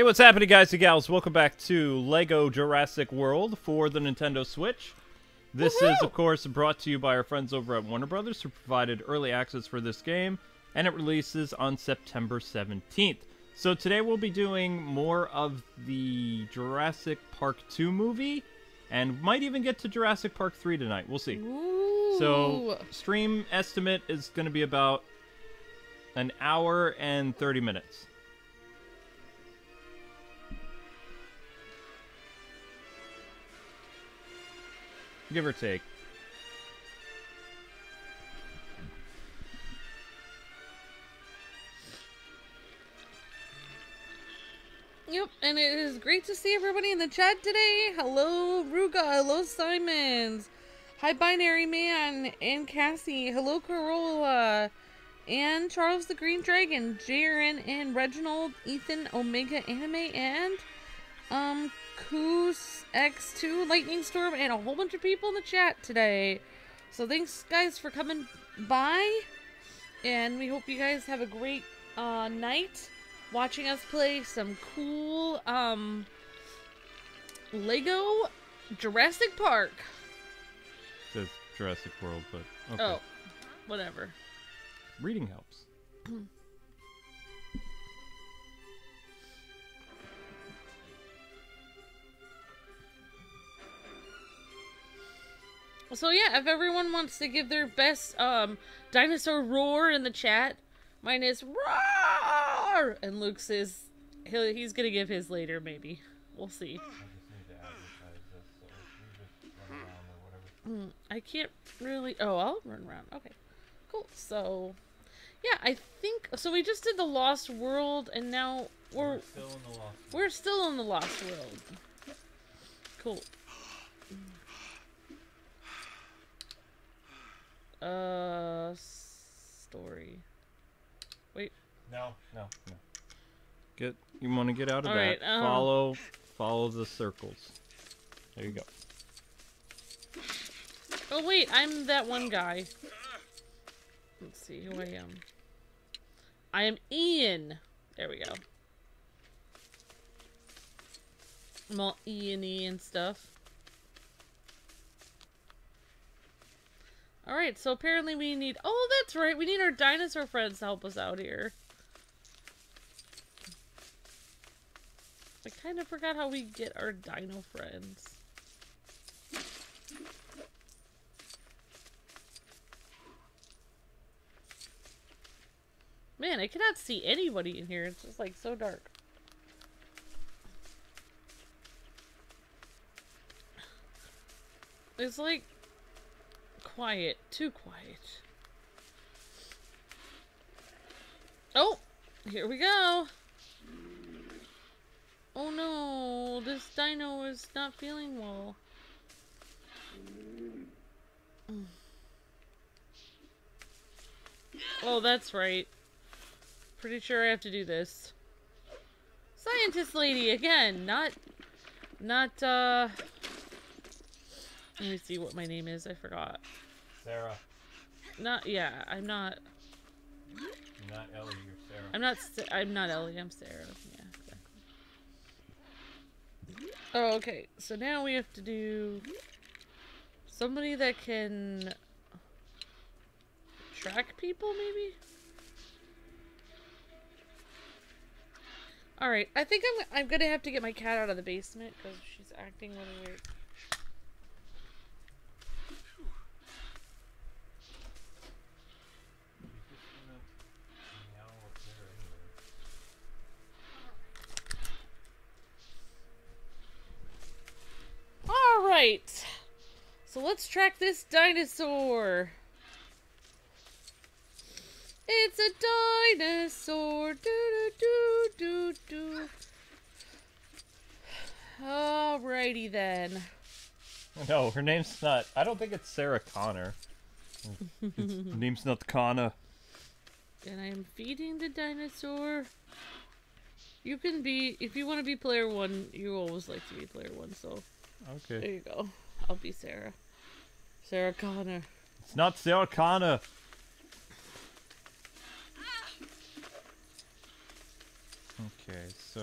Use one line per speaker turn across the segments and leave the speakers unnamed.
Hey, what's happening, guys and gals? Welcome back to LEGO Jurassic World for the Nintendo Switch. This is, of course, brought to you by our friends over at Warner Brothers, who provided early access for this game, and it releases on September 17th. So today we'll be doing more of the Jurassic Park 2 movie, and might even get to Jurassic Park 3 tonight. We'll see.
Ooh.
So, stream estimate is going to be about an hour and 30 minutes. Give or take.
Yep, and it is great to see everybody in the chat today. Hello, Ruga. Hello, Simons. Hi, Binary Man and Cassie. Hello, Corolla. And Charles the Green Dragon, Jaren and Reginald, Ethan, Omega Anime, and um Koos X2, Lightning Storm, and a whole bunch of people in the chat today. So thanks guys for coming by. And we hope you guys have a great uh, night watching us play some cool um Lego Jurassic Park.
It says Jurassic World, but okay.
Oh, whatever.
Reading helps.
So yeah, if everyone wants to give their best um dinosaur roar in the chat, mine is roar, and Luke's is he'll, he's gonna give his later maybe. We'll see. Hmm, I can't really. Oh, I'll run around. Okay, cool. So, yeah, I think so. We just did the Lost World, and now we're
still in the lost.
we're still in the Lost World. Cool. Uh, story. Wait.
No, no, no. Get you want to get out of
All
that.
right, um,
follow, follow the circles. There you go.
Oh wait, I'm that one guy. Let's see who I am. I am Ian. There we go. I'm all Ian-y and stuff. Alright, so apparently we need... Oh, that's right. We need our dinosaur friends to help us out here. I kind of forgot how we get our dino friends. Man, I cannot see anybody in here. It's just like so dark. It's like quiet, too quiet. Oh, here we go. Oh no, this dino is not feeling well. Oh, that's right. Pretty sure I have to do this. Scientist lady again, not not uh Let me see what my name is. I forgot.
Sarah,
Not yeah, I'm not
you're not Ellie. You're Sarah.
I'm not I'm not Ellie, I'm Sarah. Yeah, exactly. Oh, okay. So now we have to do somebody that can track people maybe? All right. I think I'm I'm going to have to get my cat out of the basement cuz she's acting really weird. All right. So let's track this dinosaur. It's a dinosaur. Do do do do do. Alrighty then.
No, her name's not. I don't think it's Sarah Connor. It's, her name's not Connor.
And I'm feeding the dinosaur. You can be, if you want to be player one, you always like to be player one, so there you go. I'll be Sarah. Sarah Connor.
It's not Sarah Connor. Okay, so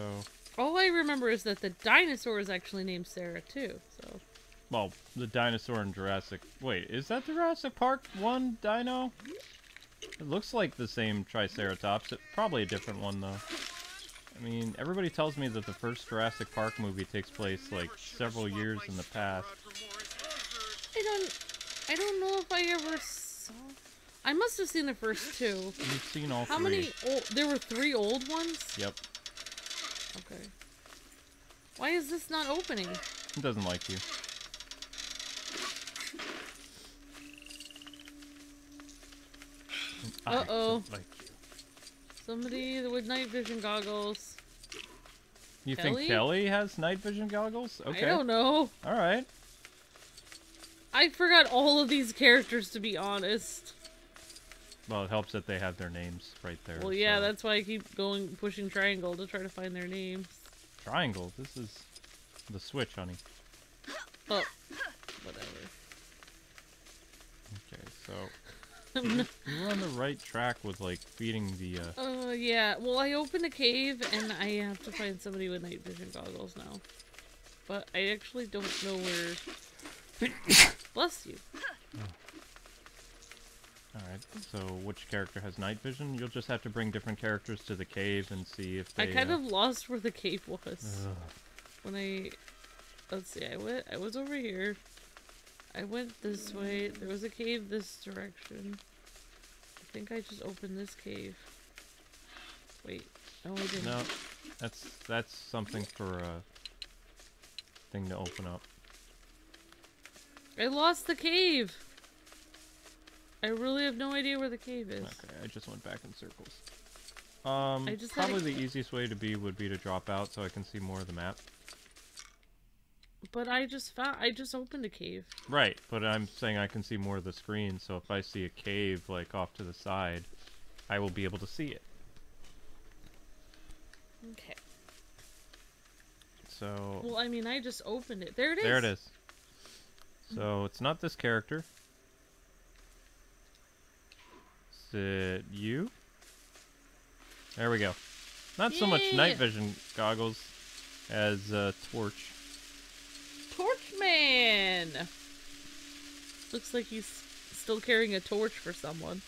All I remember is that the dinosaur is actually named Sarah too. So
well, the dinosaur in Jurassic. Wait, is that Jurassic Park one dino? It looks like the same Triceratops. It, probably a different one though. I mean, everybody tells me that the first Jurassic Park movie takes place like several years in the past.
I don't. I don't know if I ever saw. I must have seen the first two.
You've seen all
How
three.
many? Old, there were three old ones.
Yep.
Okay. Why is this not opening?
It doesn't like you. Don't
Uh-oh.
Like.
Somebody with night vision goggles.
You
Kelly?
think Kelly has night vision goggles? Okay.
I don't know.
All right.
I forgot all of these characters to be honest.
Well, it helps that they have their names right there.
Well, yeah,
so-
that's why I keep going pushing triangle to try to find their names.
triangle. This is the switch, honey.
Oh, whatever.
Okay, so you were on the right track with like feeding the. uh...
Uh, yeah. Well, I opened a cave and I have to find somebody with night vision goggles now. But I actually don't know where. Bless you.
All right. So which character has night vision? You'll just have to bring different characters to the cave and see if they.
I kind
uh,
of lost where the cave was
ugh.
when I. Let's see. I went. I was over here. I went this way. There was a cave this direction. I think I just opened this cave. Wait. No, I didn't.
No, that's that's something for a thing to open up.
I lost the cave. I really have no idea where the cave is.
Okay, I just went back in circles. Um, probably the easiest way to be would be to drop out so I can see more of the map.
But I just found. I just opened a cave.
Right, but I'm saying I can see more of the screen, so if I see a cave like off to the side, I will be able to see it.
Okay.
So
Well, I mean, I just opened it. There it is.
there it is. So it's not this character. Is it you? There we go. Not so much night vision goggles as uh, torch.
Torchman. Looks like he's still carrying a torch for someone.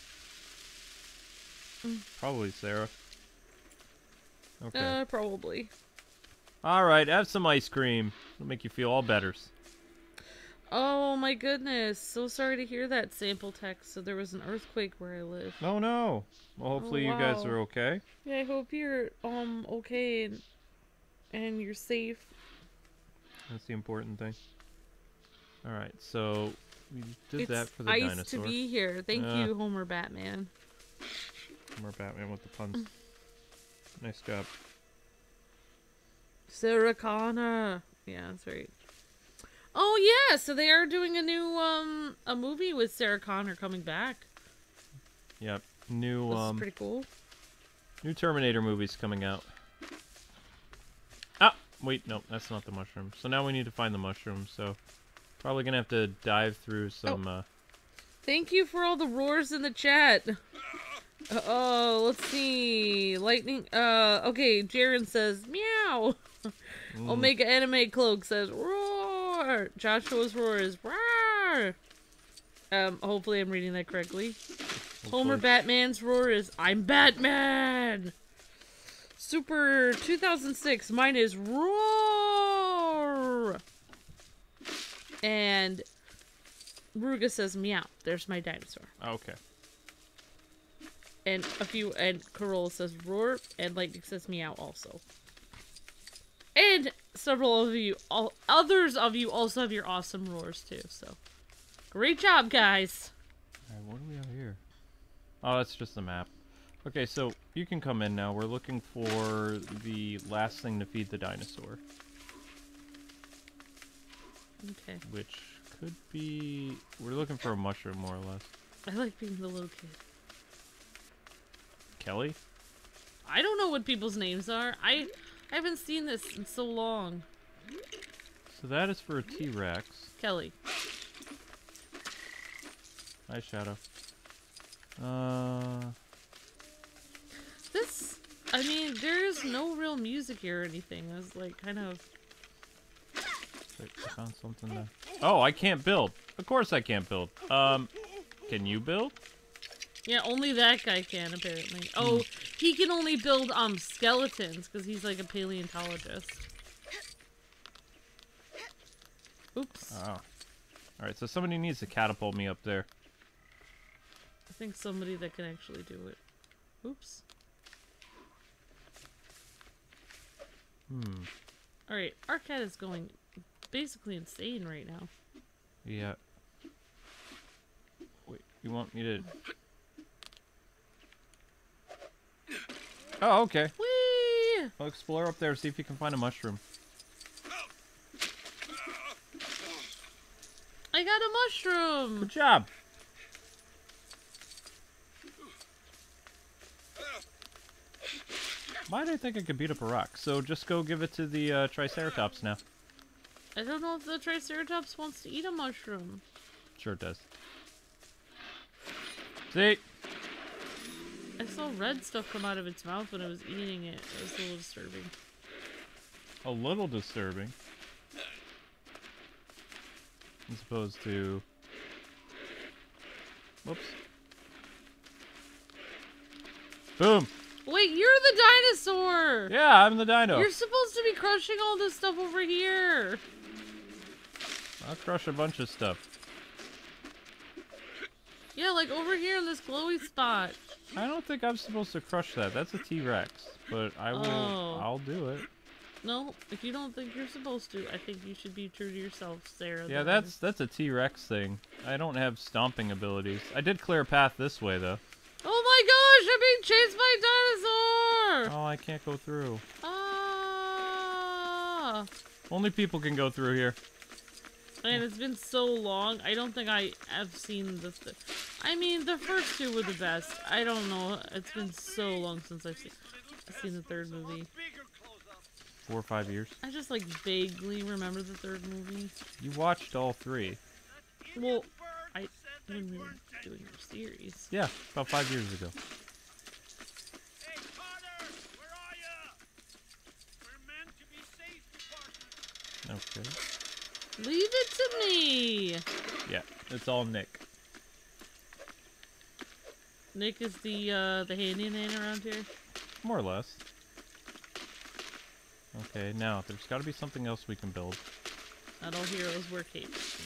Probably Sarah. Okay.
Uh, probably.
all right, have some ice cream. It'll make you feel all betters.
Oh my goodness! So sorry to hear that sample text. So there was an earthquake where I live.
Oh no. Well, hopefully you guys are okay.
Yeah, I hope you're um okay and and you're safe.
That's the important thing. All right, so we did
it's
that for the
nice
dinosaur.
to be here. Thank
Uh.
you, Homer Batman.
Homer Batman with the puns. Nice job.
Sarah Connor. Yeah, that's right. Oh yeah, so they are doing a new um a movie with Sarah Connor coming back.
Yep. New
This
um
pretty cool.
new Terminator movies coming out. Ah, wait, no, that's not the mushroom. So now we need to find the mushroom. So probably gonna have to dive through some. uh
Thank you for all the roars in the chat. Uh, Oh, let's see. Lightning. Uh, okay. Jaren says meow.
mm,
Omega Anime Cloak says roar. Joshua's roar is roar. Um, hopefully I'm reading that correctly. Homer. Batman's roar is I'm Batman. Super 2006. Mine is roar. And Ruga says meow. There's my dinosaur.
Oh, okay.
And a few and Corolla says roar and Lightning says meow also. And several of you all others of you also have your awesome roars too, so great job guys.
Alright, what do we have here? Oh, that's just the map. Okay, so you can come in now. We're looking for the last thing to feed the dinosaur,
Okay.
which could be. We're looking for a mushroom, more or less.
I like being the little kid.
Kelly?
I don't know what people's names are. I I haven't seen this in so long.
So that is for a T Rex.
Kelly.
Hi, Shadow. Uh,
This I mean, there's no real music here or anything. It's like kind of.
Wait, I found something there. Oh, I can't build. Of course I can't build. Um, can you build?
Yeah, only that guy can apparently. Oh, he can only build um skeletons because he's like a paleontologist. Oops.
Oh. Alright, so somebody needs to catapult me up there.
I think somebody that can actually do it. Oops.
Hmm.
Alright, our cat is going basically insane right now.
Yeah. Wait, you want me to... Oh, okay.
Whee!
Well, explore up there, see if you can find a mushroom.
I got a mushroom!
Good job. Why did I think I could beat up a rock? So just go give it to the uh, Triceratops now.
I don't know if the Triceratops wants to eat a mushroom.
Sure it does. See?
I saw red stuff come out of its mouth when it was eating it. It was a little disturbing.
A little disturbing. As opposed to... Whoops. Boom!
Wait, you're the dinosaur!
Yeah, I'm the dino.
You're supposed to be crushing all this stuff over here.
I'll crush a bunch of stuff.
Yeah, like over here in this glowy spot.
I don't think I'm supposed to crush that. That's a T-Rex. But I will...
Oh.
I'll do it.
No, if you don't think you're supposed to, I think you should be true to yourself, Sarah.
Yeah,
then.
that's that's a T-Rex thing. I don't have stomping abilities. I did clear a path this way, though.
Oh my gosh, I'm being chased by a dinosaur!
Oh, I can't go through.
Ah!
Only people can go through here.
And it's been so long. I don't think I have seen the. Th- I mean, the first two were the best. I don't know. It's been so long since I've seen, I've seen the third movie.
Four or five years.
I just like vaguely remember the third movie.
You watched all three.
Well, I when we were doing our series.
Yeah, about five years ago.
Hey, Connor! Where are ya? We're meant to be safety partners.
Okay.
Leave it to me.
Yeah, it's all Nick.
Nick is the uh the handyman around here.
More or less. Okay, now, there's gotta be something else we can build.
Not all heroes wear capes.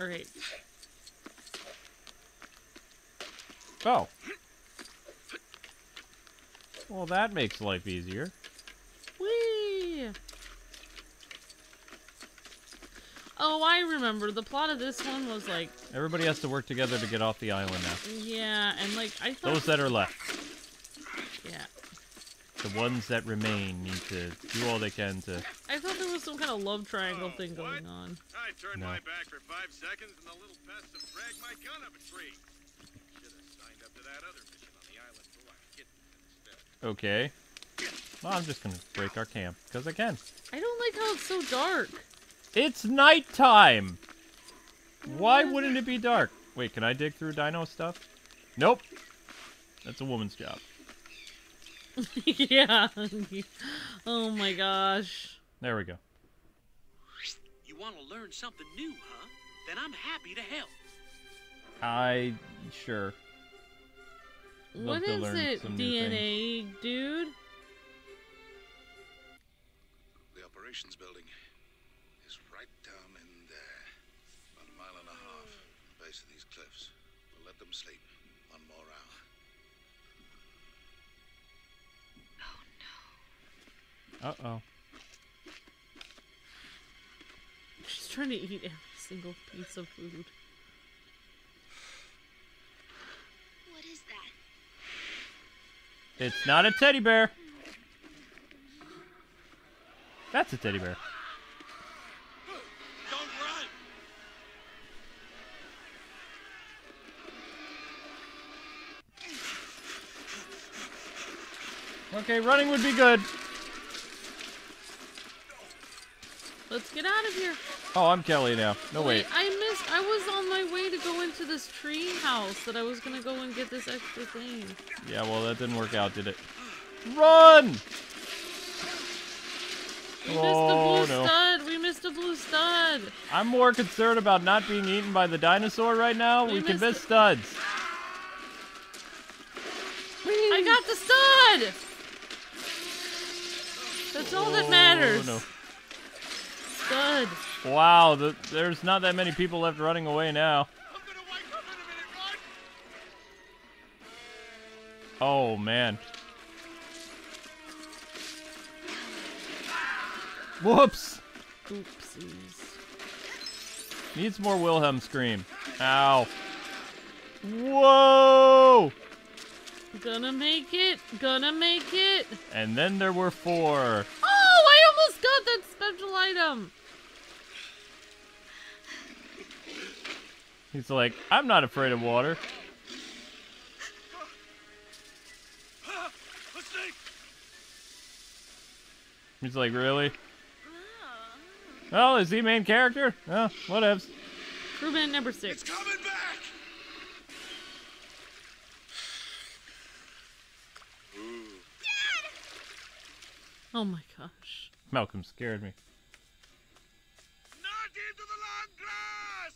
Alright.
Oh! Well, that makes life easier.
Whee! Oh, I remember. The plot of this one was like,
Everybody has to work together to get off the island now.
yeah, and like I thought,
Those that are left.
yeah,
The ones that remain need to do all they can to...
I thought there was some kind of love triangle
Oh,
thing going
what?
on.
I turned
No.
my back for five seconds and the little pests dragged my gun up a tree. Should have signed up to that other mission on the island full of kittens instead.
Okay. Well, I'm just gonna break our camp, because I can.
I don't like how it's so dark.
It's nighttime! Why wouldn't it be dark? Wait, can I dig through dino stuff? Nope. That's a woman's job.
yeah. oh my gosh.
There we go.
You want to learn something new, huh? Then I'm happy to help.
I... sure. Love
what
to
is
learn
it, DNA dude?
The operations building is right down in there. About a mile and a half from the base of these cliffs. We'll let them sleep. One more hour. Oh no.
Uh-oh.
She's trying to eat every single piece of food.
What is that?
It's not a teddy bear. That's a teddy bear.
Don't run!
Okay, running would be good.
Let's get out of here.
Oh, I'm Kelly now. No, wait.
I missed. I was on my way to go into this tree house that I was gonna go and get this extra thing.
Yeah, well, that didn't work out, did it? Run!
We missed
Oh,
a blue
no.
stud. We missed a blue stud.
I'm more concerned about not being eaten by the dinosaur right now. We,
We
can
missed
miss studs.
I got the stud. That's all that matters.
Oh,
Stud.
Wow, the, there's not that many people left running away now.
I'm gonna wake up in a minute!
Oh, man. Whoops!
Oopsies.
Needs more Wilhelm scream. Ow. Whoa!
Gonna make it. Gonna make it.
And then there were four.
Oh, I almost got that special item.
He's like, I'm not afraid of water.
A snake!
He's like, really? Oh. Well, is he main character? Oh, whatevs.
Crewman number
It's
six.
coming back!
Oh my gosh.
Malcolm scared me.
Not into the long grass!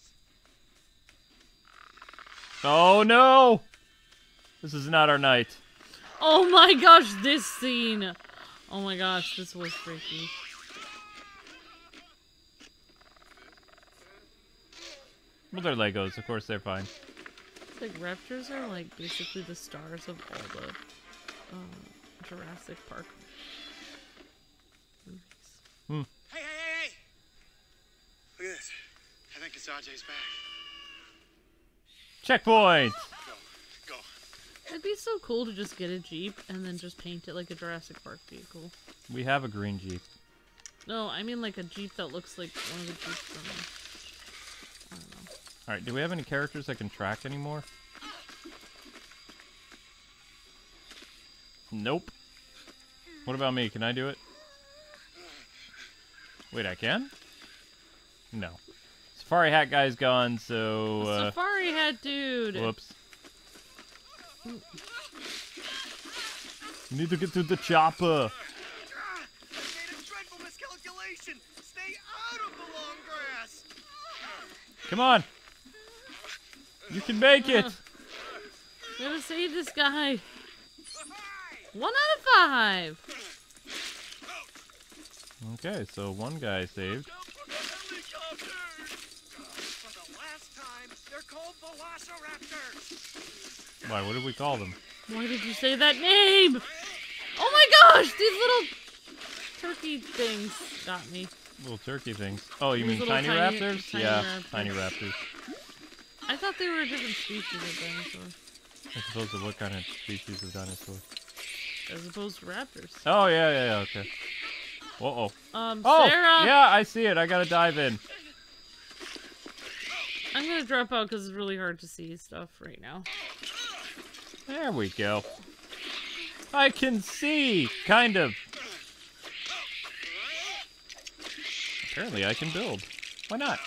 Oh no! This is not our night.
Oh my gosh, this scene. Oh my gosh, this was freaky.
Well, they're Legos. Of course, they're fine.
It's like raptors are like basically the stars of all the uh, Jurassic Park movies.
Hey, hey, hey, hey! Look at this. I think it's RJ's back.
Checkpoint!
Go, go.
It'd be so cool to just get a Jeep and then just paint it like a Jurassic Park vehicle.
We have a green Jeep.
No, I mean like a Jeep that looks like one of the Jeeps from. I don't know.
Alright, do we have any characters that can track anymore? Nope. What about me? Can I do it? Wait, I can? No. Safari Hat Guy's gone, so... Uh,
Safari hat dude.
whoops. Need to get to the chopper.
I made a dreadful miscalculation! Stay out of the long grass!
Come on. You can make it.
Uh. Gotta save this guy. One out of five.
Okay, so one guy saved.
Helicopters! For the last time, they're called velociraptors!
Why, what did we call them?
Why did you say that name? Oh my gosh, these little turkey things got me.
Little turkey things. Oh, you
These
mean tiny,
tiny-
raptors?
tiny
yeah,
raptors.
tiny raptors.
I thought they were a different species of dinosaur,
As opposed to what kind of species of dinosaur?
as opposed to raptors.
Oh, yeah, yeah, yeah, okay. Uh-oh.
Um,
Oh,
Sarah,
yeah, I see it. I gotta dive in.
I'm gonna drop out because it's really hard to see stuff right now.
There we go. I can see, kind of. Apparently I can build. Why not?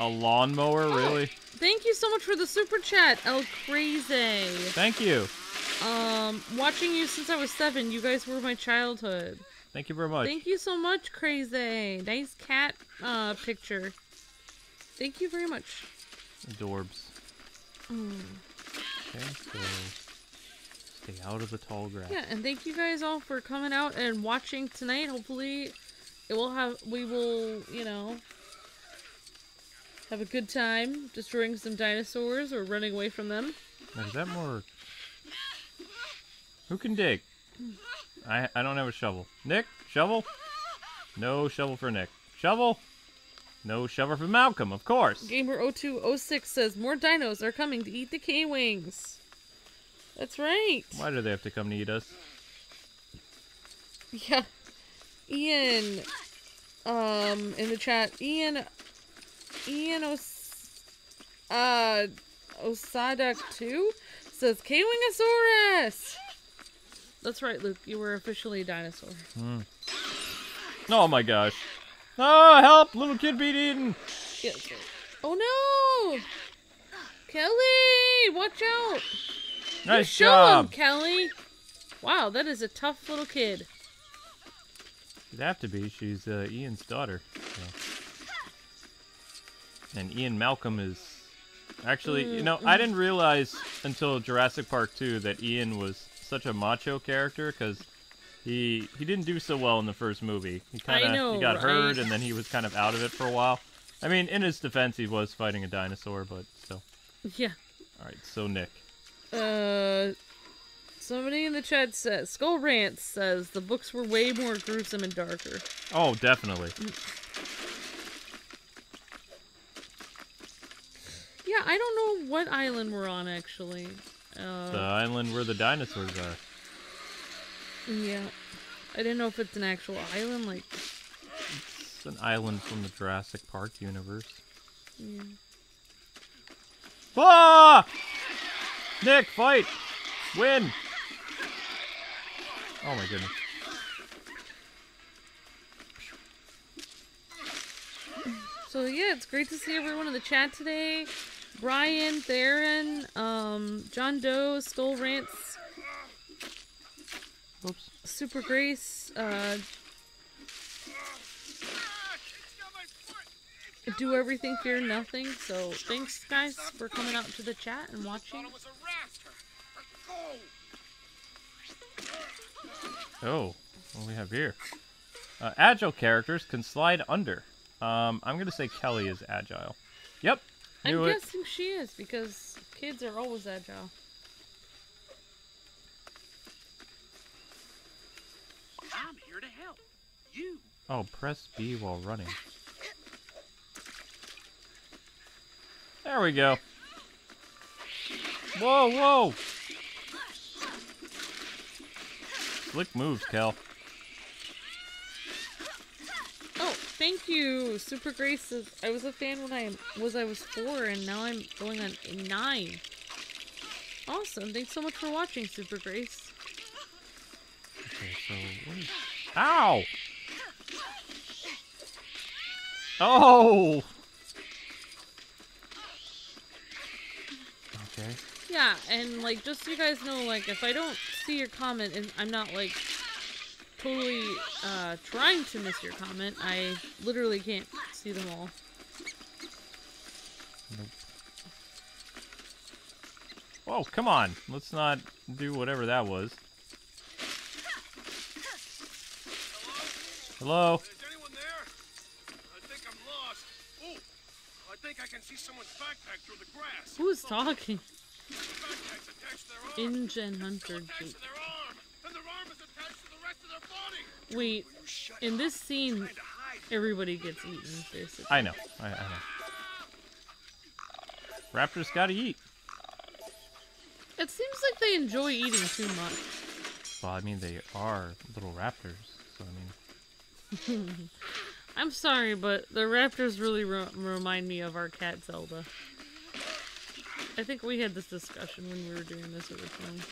A lawnmower, really?
Thank you so much for the super chat, El Crazy.
Thank you.
Um, watching you since I was seven. You guys were my childhood.
Thank you very much.
Thank you so much, Crazy. Nice cat uh picture. Thank you very much.
Adorbs.
Mm.
Okay, so stay out of the tall grass.
Yeah, and thank you guys all for coming out and watching tonight. Hopefully, it will have we will you know have a good time destroying some dinosaurs or running away from them.
Now, is that more? Who can dig? I I don't have a shovel. Nick, shovel? No shovel for Nick. Shovel? No shovel for Malcolm, of course.
Gamer0206 says more dinos are coming to eat the K wings. That's right.
Why do they have to come to eat us?
Yeah. Ian um in the chat, Ian Ian Os uh Osada 2 says K Wingosaurus. That's right, Luke. You were officially a dinosaur.
Oh my gosh. Oh, help! Little kid being eaten!
Yes. Oh no! Kelly, watch out!
Nice
show
job.
him, Kelly. Wow, that is a tough little kid.
She'd have to be. She's uh, Ian's daughter. so. And Ian Malcolm is actually, you know, I didn't realize until Jurassic Park 2 that Ian was such a macho character because he he didn't do so well in the first movie. He kind of he got hurt and then he was kind of out of it for a while. I mean, in his defense, he was fighting a dinosaur, but still.
Yeah.
All right, so Nick.
Uh, somebody in the chat says Skull Rants says the books were way more gruesome and darker.
Oh, definitely.
Yeah, I don't know what island we're on actually. Uh,
The island where the dinosaurs are.
yeah, I didn't know if it's an actual island. Like,
It's an island from the Jurassic Park universe.
yeah.
Ah! Nick, fight! Win! Oh my goodness.
So yeah, it's great to see everyone in the chat today. Brian, Theron, um, John Doe, Skull Rants,
Oops.
Super Grace, uh, do everything, fear nothing. So thanks guys for coming out to the chat and watching.
Thought it was a raster. Go!
Oh, what do we have here? Uh, agile characters can slide under. Um, I'm gonna say Kelly is agile. Yep.
I'm
it.
guessing she is because kids are always agile.
I'm here to help. You.
Oh, press B while running. There we go. Whoa, whoa! Slick moves, Kel.
Oh, thank you, Super Grace. says, I was a fan when I was I was four, and now I'm going on nine. Awesome! Thanks so much for watching, Super Grace.
Okay, so what is... Ow! Oh! Okay.
Yeah, and like just so you guys know, like if I don't see your comment and I'm not like totally uh trying to miss your comment, I literally can't see them all.
Nope. Whoa, come on. Let's not do whatever that was. Hello?
Is anyone there? I think I'm lost. Oh, I think I can see someone's backpack through the grass.
Who's talking?
The backpack's attached to their arm.
InGen Hunter. Wait,
Will you shut
in this scene,
Trying to hide.
everybody gets eaten, basically.
I know. I, I know. Raptors gotta eat.
It seems like they enjoy eating too much.
Well, I mean, they are little raptors, so I mean...
I'm sorry, but the raptors really re- remind me of our cat Zelda. I think we had this discussion when we were doing this originally.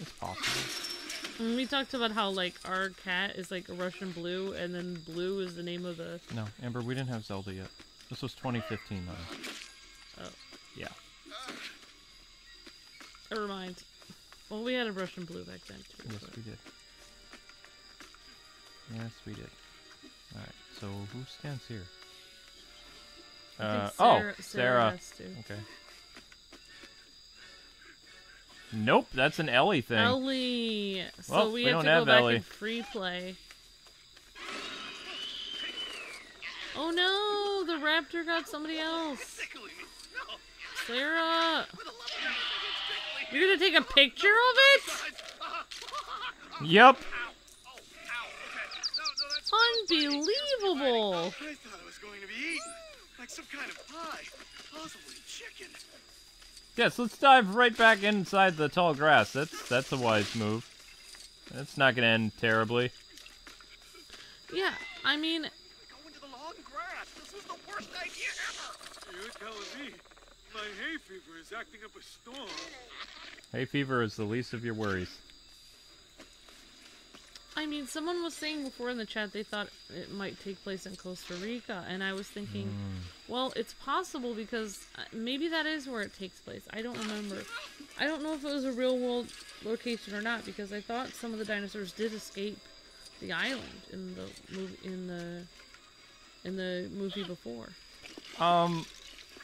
It's possible.
When we talked about how like our cat is like a Russian blue, and then blue is the name of the.
No, Amber, we didn't have Zelda yet. This was 2015, though.
Oh,
Yeah.
never mind. Well, we had a Russian blue back then too.
Yes,
but-
we did. Yes, we did. Alright, so who stands here? Uh,
think
oh,
Sarah- Sarah
Sarah. Okay. Nope, that's an Ellie thing.
Ellie. So
Well,
we,
we
have
don't
to
have
go back
Ellie.
and free play. Oh no! The raptor got somebody else.
Tickling me. No.
Sarah,
For the love of God, it's tickling me.
you're gonna take a picture of it?
Yep.
Ow. Ow. Okay. No, no, that's fine.
Unbelievable!
I thought it was going to be eaten. Like some kind of pie. Possibly chicken.
Yes, let's dive right back inside the tall grass. That's that's a wise move. That's not gonna end terribly.
Yeah, I mean,
Go into the long grass. This was the worst idea ever. You're telling me my hay fever is acting up a storm.
Hay fever is the least of your worries.
I mean, someone was saying before in the chat they thought it might take place in Costa Rica, and I was thinking,
Hmm.
well, it's possible because uh, maybe that is where it takes place. I don't remember. I don't know if it was a real world location or not because I thought some of the dinosaurs did escape the island in the movie in the in the movie before.
Um,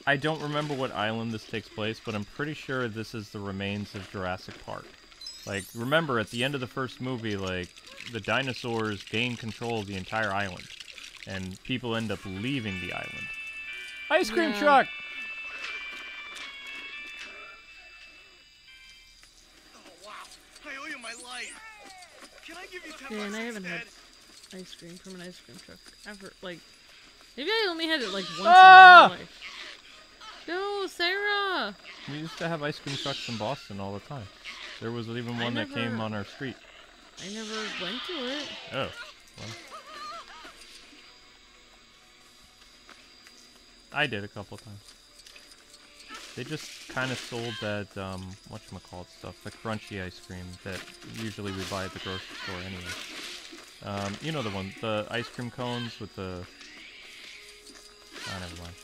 I don't remember what island this takes place, but I'm pretty sure this is the remains of Jurassic Park. Like, remember at the end of the first movie, like the dinosaurs gain control of the entire island, and people end up leaving the island. Ice cream
Yeah.
truck.
Oh, wow. I owe you my life. Can I give you 10
Yeah, and I haven't had ice cream from an ice cream truck ever. Like, maybe I only had it like once
Ah!
in my life. No, Sarah.
We used to have ice cream trucks in Boston all the time. There was even one that came on our street.
I never went to it.
Oh. Well. I did a couple times. They just kind of sold that, um, whatchamacallit stuff, the crunchy ice cream that usually we buy at the grocery store anyway. Um, you know the one, the ice cream cones with the... Oh, never mind.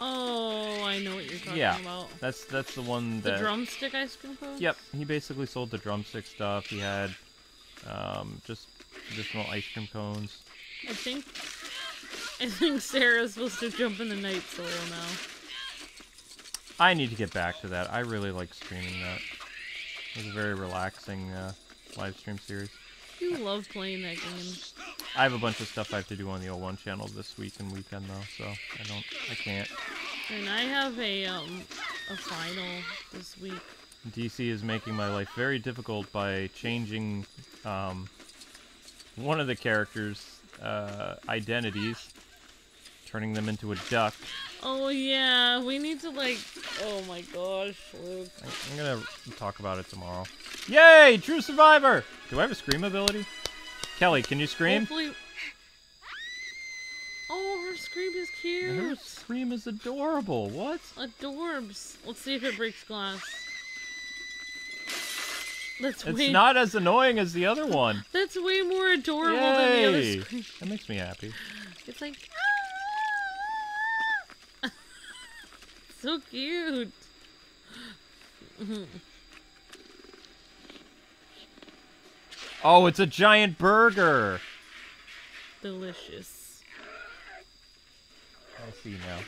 Oh, I know what you're talking
Yeah,
about.
that's that's the one
The drumstick ice cream cone?
Yep, he basically sold the drumstick stuff. He had um, just traditional ice cream cones.
I think I think Sarah's supposed to jump in the night soil now.
I need to get back to that. I really like streaming that. It was a very relaxing uh, live stream series.
You love playing that game.
I have a bunch of stuff I have to do on the O1 channel this week and weekend though, so I don't, I can't.
And I have a um a final this week.
DC is making my life very difficult by changing um, one of the characters' uh, identities, turning them into a duck.
Oh yeah, we need to like oh my gosh, Luke.
I- I'm gonna talk about it tomorrow. Yay! True Survivor! Do I have a scream ability? Kelly, can you scream?
Hopefully Oh, her scream is cute.
Her scream is adorable. What?
Adorbs. Let's see if it breaks glass. That's
It's
way
not as annoying as the other one.
That's way more adorable than the other
Yay!
scream.
That makes me happy.
It's like so cute.
Oh, it's a giant burger.
Delicious.
I see now.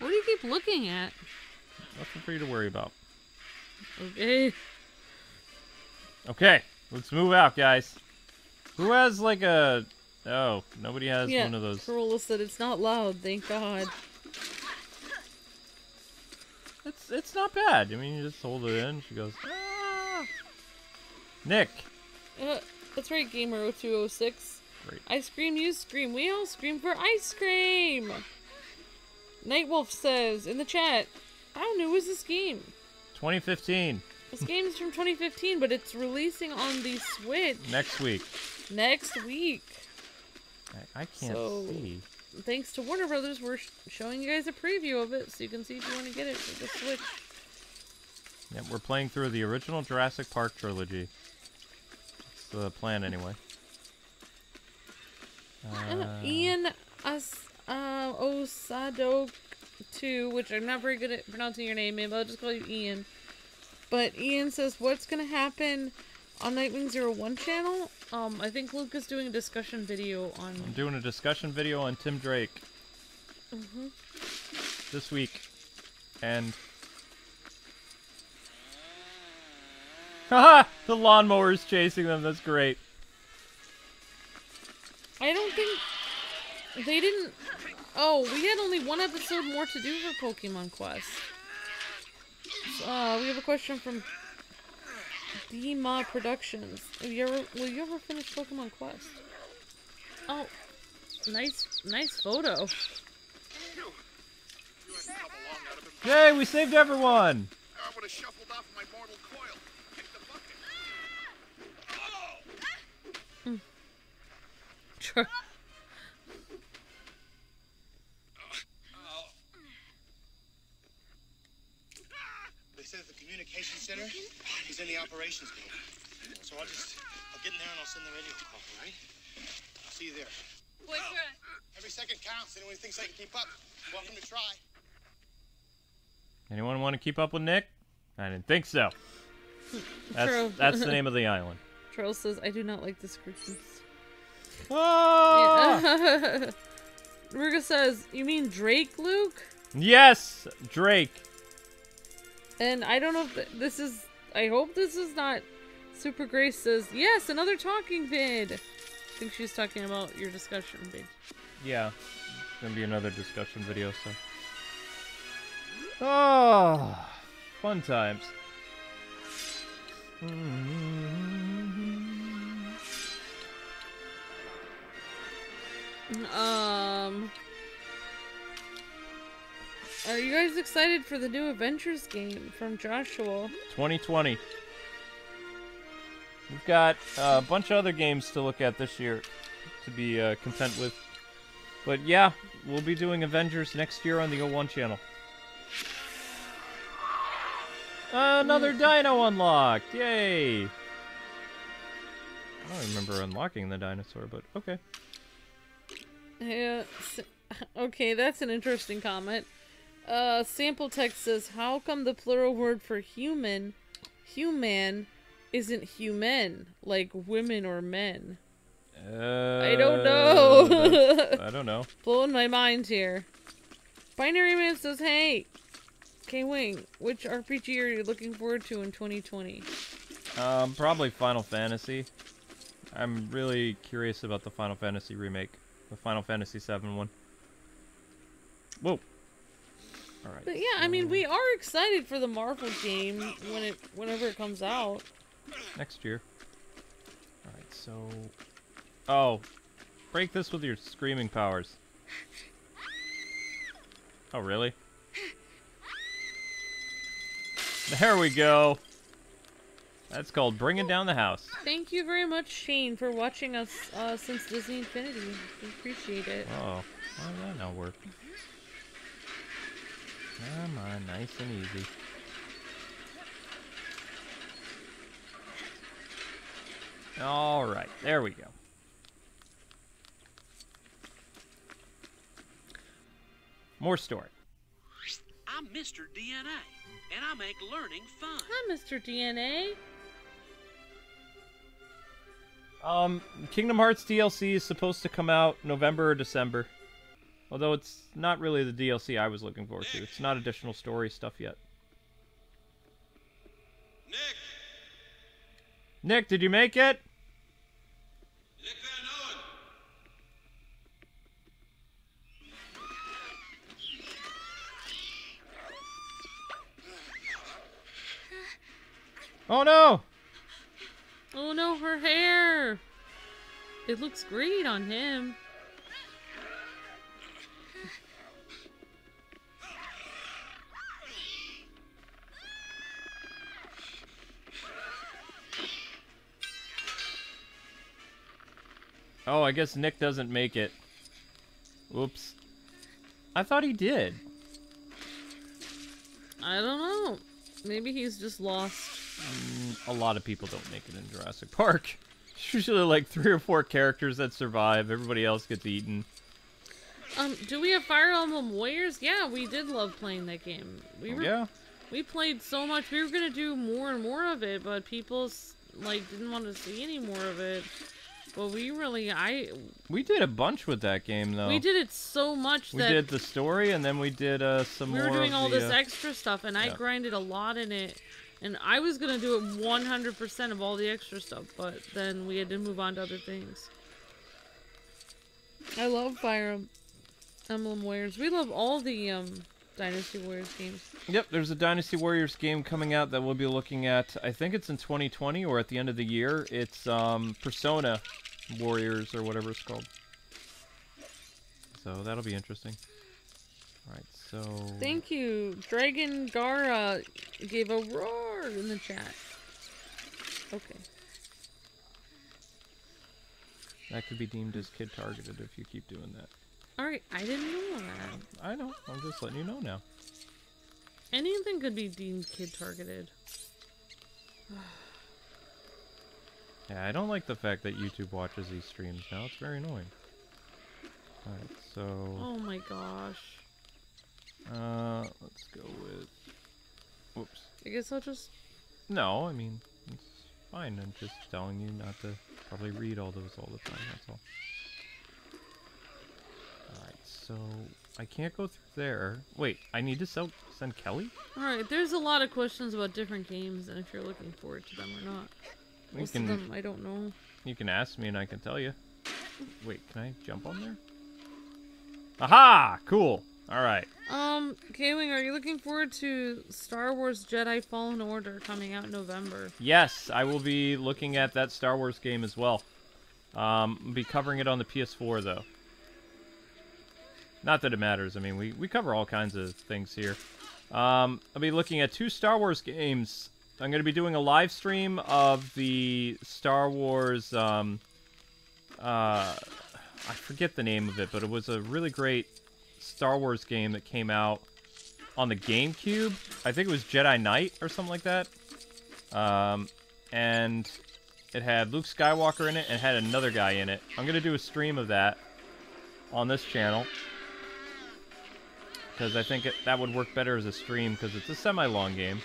What do you keep looking at?
Nothing for you to worry about.
Okay.
Okay, let's move out, guys. Who has like a? Oh, nobody has
yeah.
one of those.
Corolla said it's not loud. Thank God.
It's it's not bad. I mean, you just hold it in. She goes. Ah. Nick.
Uh, that's right, Gamer 0206.
Great.
I scream, you scream. We all scream for ice cream. Nightwolf says in the chat, How new is this game?
2015
This game is from 2015, but it's releasing on the Switch
next week.
next week.
I, I can't
So-
see.
Thanks to Warner Brothers, we're sh- showing you guys a preview of it so you can see if you want to get it for the Switch.
Yeah, we're playing through the original Jurassic Park trilogy. That's the plan, anyway. Uh,
Ian As- uh, Osadok 2, which I'm not very good at pronouncing your name, maybe I'll just call you Ian. But Ian says, What's going to happen on Nightwing Zero One channel? Um, I think Luke is doing a discussion video on.
I'm doing a discussion video on Tim Drake
Mhm.
this week, and haha, the lawnmower is chasing them. That's great.
I don't think. They didn't. Oh, we had only one episode more to do for Pokemon Quest. Uh, we have a question from Dima Productions. Have you ever, will you ever finish Pokemon Quest? Oh, nice, nice photo.
You. You had come along out of it.
Yay, we saved everyone.
I would have shuffled off my mortal coil. Pick the bucket. Oh!
Sure.
They said the communication center is in the operations building. So I'll just I'll get in there and I'll send the radio call, all right? I'll see you there.
Wait for it.
Every second counts. Anyone thinks I can keep up, welcome to try.
Anyone want to keep up with Nick? I didn't think so. That's
True.
that's the name of the island.
Charles says, I do not like descriptions.
Ah!
Ruga says, You mean Drake, Luke?
Yes, Drake.
And I don't know if th- this is. I hope this is not. Super Grace says, Yes, another talking vid. I think she's talking about your discussion vid.
Yeah, gonna be another discussion video. So. Oh, fun times.
Um. Are you guys excited for the new Avengers game from Joshua?
2020. We've got uh, a bunch of other games to look at this year to be uh, content with. But yeah, we'll be doing Avengers next year on the O1 channel. Another dino unlocked! Yay! I don't remember unlocking the dinosaur, but okay.
Yeah. Okay, that's an interesting comment. Uh, sample text says, "How come the plural word for human, human, isn't human like women or men?"
Uh,
I don't know.
I don't know.
Blowing my mind here. Binary Man says, "Hey, K Wing, which RPG are you looking forward to in 2020?"
Um, probably Final Fantasy. I'm really curious about the Final Fantasy remake, the Final Fantasy VII one. Whoa. All right.
But yeah, I mean, we are excited for the Marvel game when it whenever it comes out.
next year. All right. So. Oh, break this with your screaming powers. Oh really? There we go. That's called bringing down the house.
Thank you very much, Shane, for watching us uh, since Disney Infinity. We appreciate it.
Oh, how did that now work? Come on, nice and easy. All right, there we go. More story.
I'm Mr. DNA, and I make learning fun.
Hi, Mr. DNA.
Um, Kingdom Hearts DLC is supposed to come out November or December. Although it's not really the DLC I was looking forward to. It's not additional story stuff yet.
Nick!
Nick, did you make it?
Nick Van Owen!
Oh no!
Oh no, her hair. It looks great on him.
Oh, I guess Nick doesn't make it. Oops. I thought he did.
I don't know. Maybe he's just lost.
Mm, a lot of people don't make it in Jurassic Park. It's usually like three or four characters that survive. Everybody else gets eaten.
Um, do we have Fire Emblem Warriors? Yeah, we did love playing that game. We were,
Yeah.
we played so much. We were gonna do more and more of it, but people like didn't want to see any more of it. But we really, I,
We did a bunch with that game though.
we did it so much
We
that
did the story and then we did uh, some more.
we were doing all
the,
this
uh,
extra stuff, and I grinded a lot in it. And I was gonna do it 100% of all the extra stuff, but then we had to move on to other things. I love Fire Emblem Warriors. We love all the um Dynasty Warriors games.
Yep, there's a Dynasty Warriors game coming out that we'll be looking at. I think it's in 2020 or at the end of the year. It's um, Persona Warriors or whatever it's called. So that'll be interesting. All right, so
Thank you. Dragon Gara gave a roar in the chat. Okay.
that could be deemed as kid targeted if you keep doing that.
Alright, I didn't know that.
I know. I'm just letting you know now.
Anything could be deemed kid targeted.
Yeah, I don't like the fact that YouTube watches these streams now. It's very annoying. Alright, so...
Oh my gosh.
Uh, let's go with... Whoops.
I guess I'll just.
No, I mean, it's fine. I'm just telling you not to probably read all those all the time, that's all. So... I can't go through there. Wait, I need to sell, send Kelly?
Alright, there's a lot of questions about different games and if you're looking forward to them or not.
You
Most
can,
of them I don't know.
you can ask me and I can tell you. Wait, can I jump on there? Aha! Cool. Alright.
Um, K-Wing, are you looking forward to Star Wars Jedi Fallen Order coming out in November?
Yes, I will be looking at that Star Wars game as well. Um, I'll be covering it on the PS4 though. Not that it matters. I mean, we, we cover all kinds of things here. Um, I'll be looking at two Star Wars games. I'm going to be doing a live stream of the Star Wars. Um, uh, I forget the name of it, but it was a really great Star Wars game that came out on the GameCube. I think it was Jedi Knight or something like that. Um, and it had Luke Skywalker in it and had another guy in it. I'm gonna do a stream of that on this channel because I think it, that would work better as a stream because it's a semi-long game.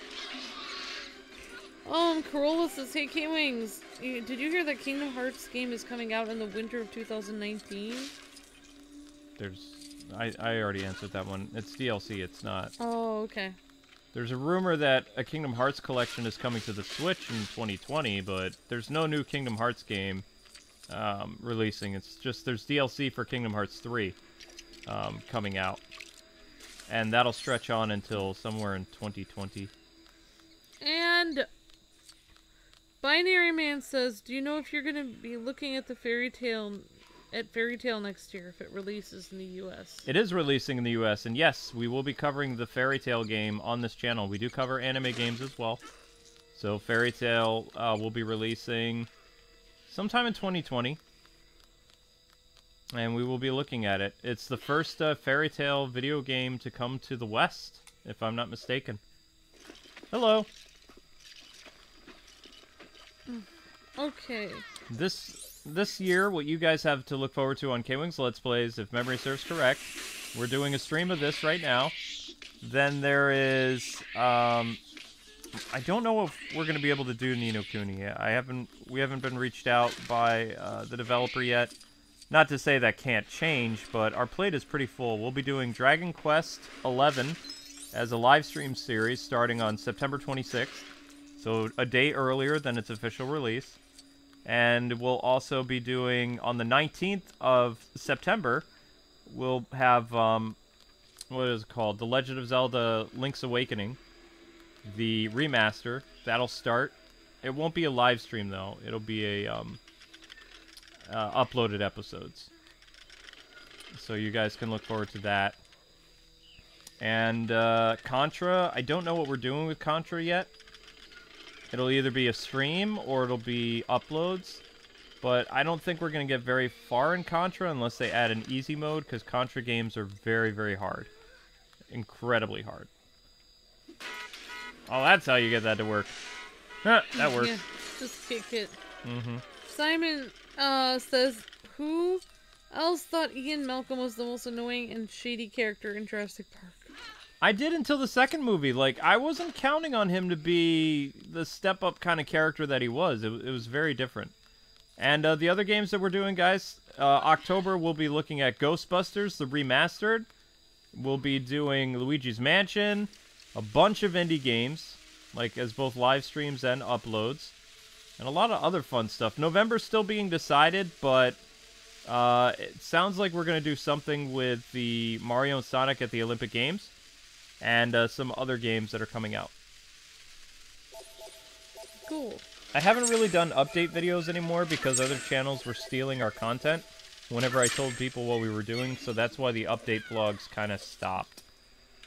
Um, Corolla says, Hey K-Wings, did you hear that Kingdom Hearts game is coming out in the winter of 2019?
There's, I, I already answered that one. It's DLC. It's not.
Oh, okay.
There's a rumor that a Kingdom Hearts collection is coming to the Switch in 2020, but there's no new Kingdom Hearts game um, releasing. It's just there's DLC for Kingdom Hearts 3 um, coming out, and that'll stretch on until somewhere in 2020.
And Binary Man says, "Do you know if you're gonna be looking at the Fairy Tail at Fairy Tail next year if it releases in the U.S.?"
It is releasing in the U.S., and yes, we will be covering the Fairy Tail game on this channel. We do cover anime games as well. So Fairy Tail uh, will be releasing sometime in 2020, and we will be looking at it. It's the first uh, Fairy Tail video game to come to the West, if I'm not mistaken. Hello.
Okay.
This this year, what you guys have to look forward to on K-Wings Let's Plays, if memory serves correct, we're doing a stream of this right now. Then there is, um, I don't know if we're going to be able to do Ni no Kuni. I haven't, we haven't been reached out by uh, the developer yet. Not to say that can't change, but our plate is pretty full. We'll be doing Dragon Quest 11 as a live stream series starting on September 26th, so a day earlier than its official release and we'll also be doing on the 19th of September. We'll have um, what is it called? The Legend of Zelda: Link's Awakening, the remaster. That'll start. It won't be a live stream though. It'll be a um, uh, uploaded episodes. So you guys can look forward to that. And uh, Contra, I don't know what we're doing with Contra yet. It'll either be a stream or it'll be uploads. But I don't think we're going to get very far in Contra unless they add an easy mode, because Contra games are very, very hard. Incredibly hard. Oh, that's how you get that to work. Huh, that works.
Yeah, just kick it.
Mm-hmm.
Simon uh, says, "Who else thought Ian Malcolm was the most annoying and shady character in Jurassic Park?"
I did until the second movie. Like, I wasn't counting on him to be the step up kind of character that he was. It, it was very different. And uh, the other games that we're doing, guys, uh, October we'll be looking at Ghostbusters, the remastered. We'll be doing Luigi's Mansion, a bunch of indie games, like as both live streams and uploads, and a lot of other fun stuff. November's still being decided, but uh, it sounds like we're going to do something with the Mario and Sonic at the Olympic Games and uh, some other games that are coming out.
Cool.
I haven't really done update videos anymore because other channels were stealing our content whenever I told people what we were doing, so that's why the update vlogs kind of stopped.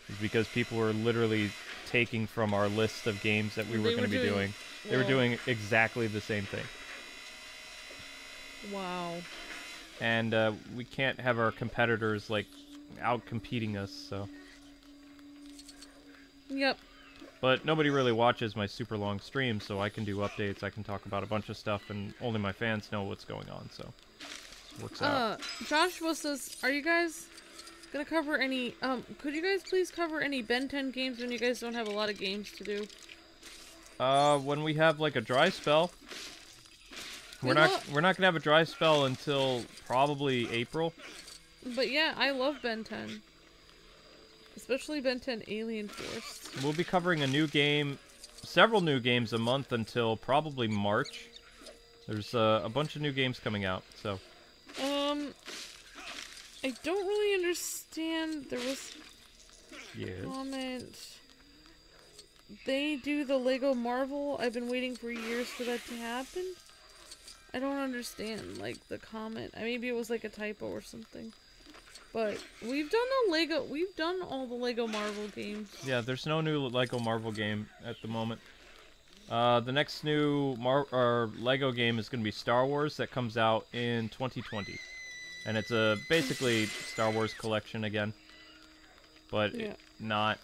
Is because people were literally taking from our list of games that we were going to be
doing.
They were doing exactly the same thing.
Wow.
And uh, we can't have our competitors like out competing us, so
Yep.
But nobody really watches my super long streams, so I can do updates. I can talk about a bunch of stuff, and only my fans know what's going on. So works out.
Uh, Joshua says, are you guys gonna cover any? Um, could you guys please cover any Ben 10 games when you guys don't have a lot of games to do?
Uh, when we have like a dry spell, we're not we're not gonna have a dry spell until probably April.
But yeah, I love Ben 10. Especially Ben 10 Alien Force.
We'll be covering a new game, several new games a month until probably March. There's uh, a bunch of new games coming out, so
Um, I don't really understand. There was
yes.
comment. They do the Lego Marvel. I've been waiting for years for that to happen. I don't understand, like, the comment. Uh, Maybe it was like a typo or something. But we've done the Lego. We've done all the Lego Marvel games.
Yeah, there's no new Lego Marvel game at the moment. Uh, the next new Mar- or Lego game is going to be Star Wars that comes out in 2020, and it's a basically Star Wars collection again, but
Yeah.
not.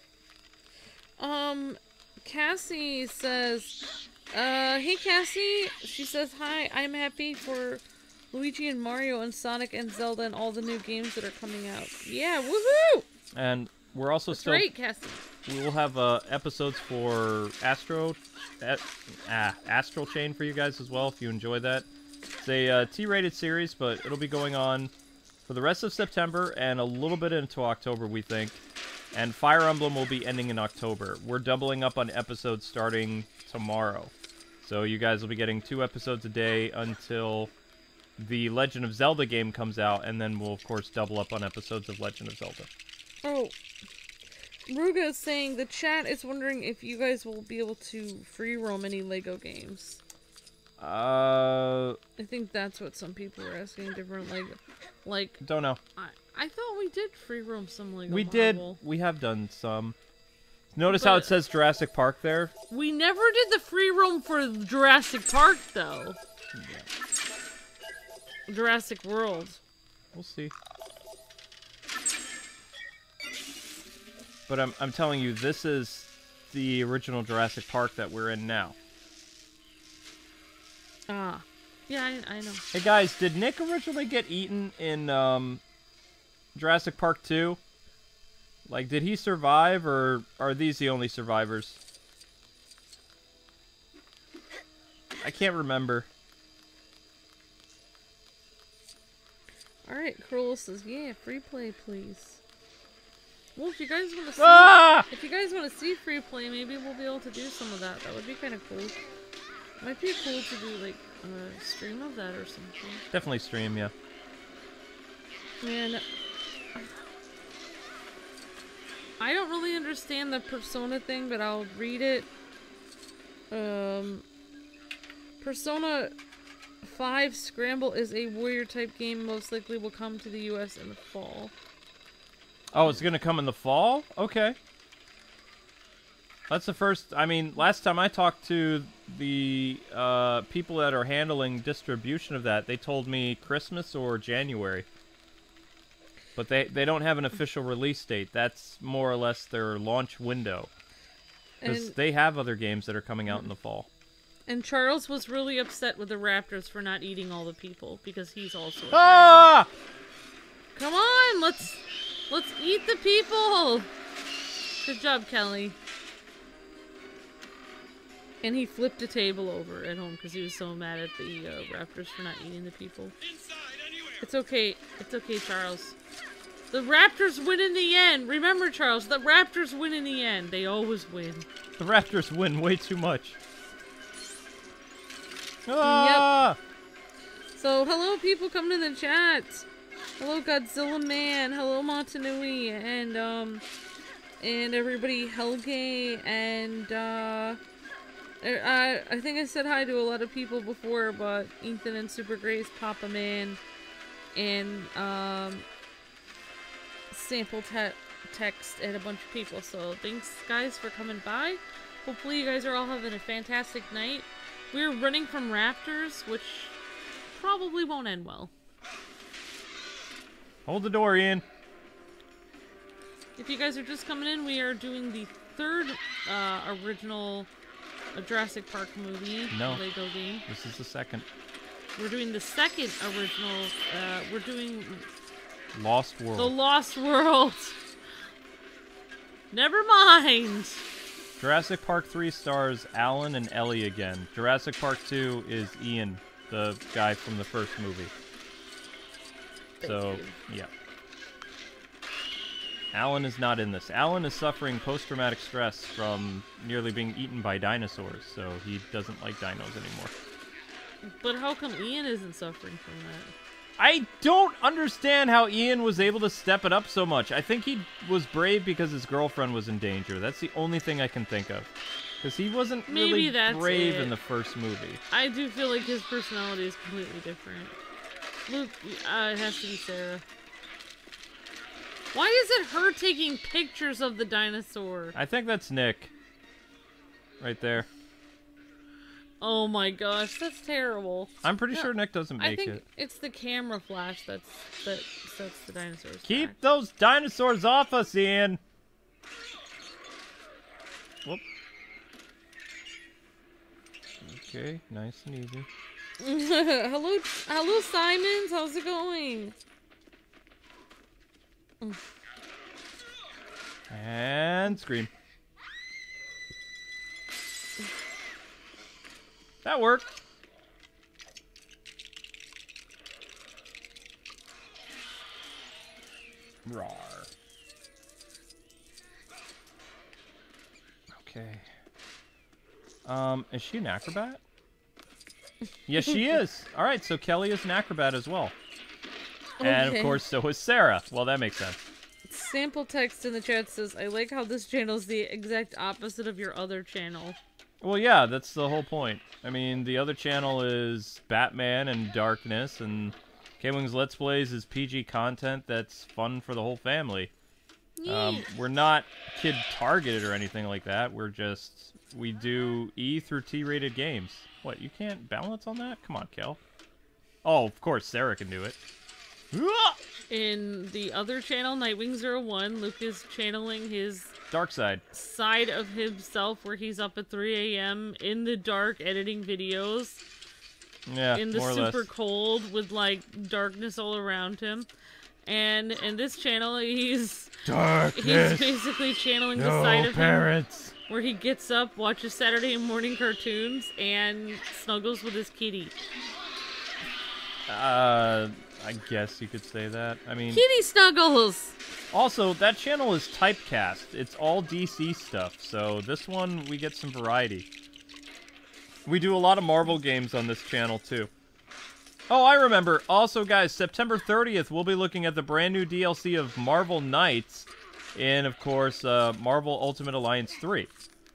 Um, Cassie says, uh, hey Cassie. She says, hi, I'm happy for Luigi and Mario and Sonic and Zelda and all the new games that are coming out. Yeah, woohoo!
And we're also
That's
still
right, Cassie.
we will have uh, episodes for Astro, a- ah, Astral Chain for you guys as well if you enjoy that. It's a uh, T-rated series, but it'll be going on for the rest of September and a little bit into October, we think. And Fire Emblem will be ending in October. We're doubling up on episodes starting tomorrow, so you guys will be getting two episodes a day until the Legend of Zelda game comes out, and then we'll of course double up on episodes of Legend of Zelda.
Oh, Ruga is saying the chat is wondering if you guys will be able to free roam any Lego games.
Uh,
I think that's what some people are asking. Different Lego, like
don't know.
I, I thought we did free roam some Lego.
We did. We have done some. Notice how it says Jurassic Park there?
We never did the free roam for Jurassic Park though. Jurassic World.
We'll see. But I'm, I'm telling you, this is the original Jurassic Park that we're in now.
Ah, yeah, I, I know.
Hey guys, did Nick originally get eaten in um, Jurassic Park 2? Like, did he survive, or are these the only survivors? I can't remember.
All right, Cruel says, yeah, free play, please. Well, if you guys want to see,
Ah!
if you guys want to see free play, maybe we'll be able to do some of that. That would be kind of cool. Might be cool to do like a stream of that or something.
Definitely stream, yeah.
And I don't really understand the persona thing, but I'll read it. Um, Persona 5 Scramble is a warrior type game, most likely will come to the US in the fall.
Oh, it's gonna come in the fall? Okay. That's the first. I mean, last time I talked to the uh, people that are handling distribution of that, they told me Christmas or January. But they, they don't have an official release date. That's more or less their launch window. Because they have other games that are coming out in the fall.
and Charles was really upset with the Raptors for not eating all the people because he's also. a
Ah!
Come on, let's let's eat the people. Good job, Kelly. And he flipped a table over at home because he was so mad at the uh, Raptors for not eating the people. It's okay. It's okay, Charles. The Raptors win in the end. Remember, Charles, the Raptors win in the end. They always win.
The Raptors win way too much. Ah!
So, hello, people coming to the chat. Hello, Godzilla Man. Hello, Montanui, and um, and everybody, Helge, and uh, I I think I said hi to a lot of people before, but Ethan and Super Grace, Papa Man, and um, sample te- text and a bunch of people. So thanks, guys, for coming by. Hopefully, you guys are all having a fantastic night. We're running from Raptors, which probably won't end well.
Hold the door, Ian.
If you guys are just coming in, we are doing the third uh, original uh, Jurassic Park movie
No.
Lego game.
This is the second.
We're doing the second original. Uh, we're doing
Lost World.
the Lost World. Never mind.
Jurassic Park 3 stars Alan and Ellie again. Jurassic Park 2 is Ian, the guy from the first movie.
Thank
so,
you.
yeah. Alan is not in this. Alan is suffering post traumatic stress from nearly being eaten by dinosaurs, so he doesn't like dinos anymore.
But how come Ian isn't suffering from that?
I don't understand how Ian was able to step it up so much. I think he was brave because his girlfriend was in danger. That's the only thing I can think of. Because he wasn't
Maybe
really brave
it.
in the first movie.
I do feel like his personality is completely different. Luke, uh, it has to be Sarah. Why is it her taking pictures of the dinosaur?
I think that's Nick. Right there.
Oh my gosh, that's terrible.
I'm pretty
No,
sure Nick doesn't make it.
I think
it.
it's the camera flash that's that sets the dinosaurs.
Keep
back.
those dinosaurs off us, Ian! Whoop. Okay, nice and easy.
hello, hello, Simons. How's it going?
And scream. That worked. Rawr. Okay. Um, is she an acrobat? yes, she is. All right, so Kelly is an acrobat as well. And of course, so is Sarah. Well, that makes sense.
Sample text in the chat says, "I like how this channel is the exact opposite of your other channel."
Well, yeah, that's the whole point. I mean, the other channel is Batman and Darkness, and K-Wing's Let's Plays is PG content that's fun for the whole family. Um, we're not kid targeted or anything like that. We're just we do E through T rated games. What? You can't balance on that? Come on, Kel. Oh, of course, Sarah can do it.
In the other channel, Nightwing Zero One, Luke is channeling his
Dark side.
side of himself where he's up at 3 a.m. in the dark editing videos
Yeah,
in the
more or
super
less.
cold with like darkness all around him. And in this channel, he's he's basically channeling the side of him where he gets up, watches Saturday morning cartoons, and snuggles with his kitty.
Uh, I guess you could say that. I mean,
Kitty snuggles.
Also, that channel is typecast. It's all DC stuff, so this one we get some variety. We do a lot of Marvel games on this channel too. Oh, I remember. Also, guys, September 30th, we'll be looking at the brand new DLC of Marvel Knights in, of course, uh, Marvel Ultimate Alliance 3.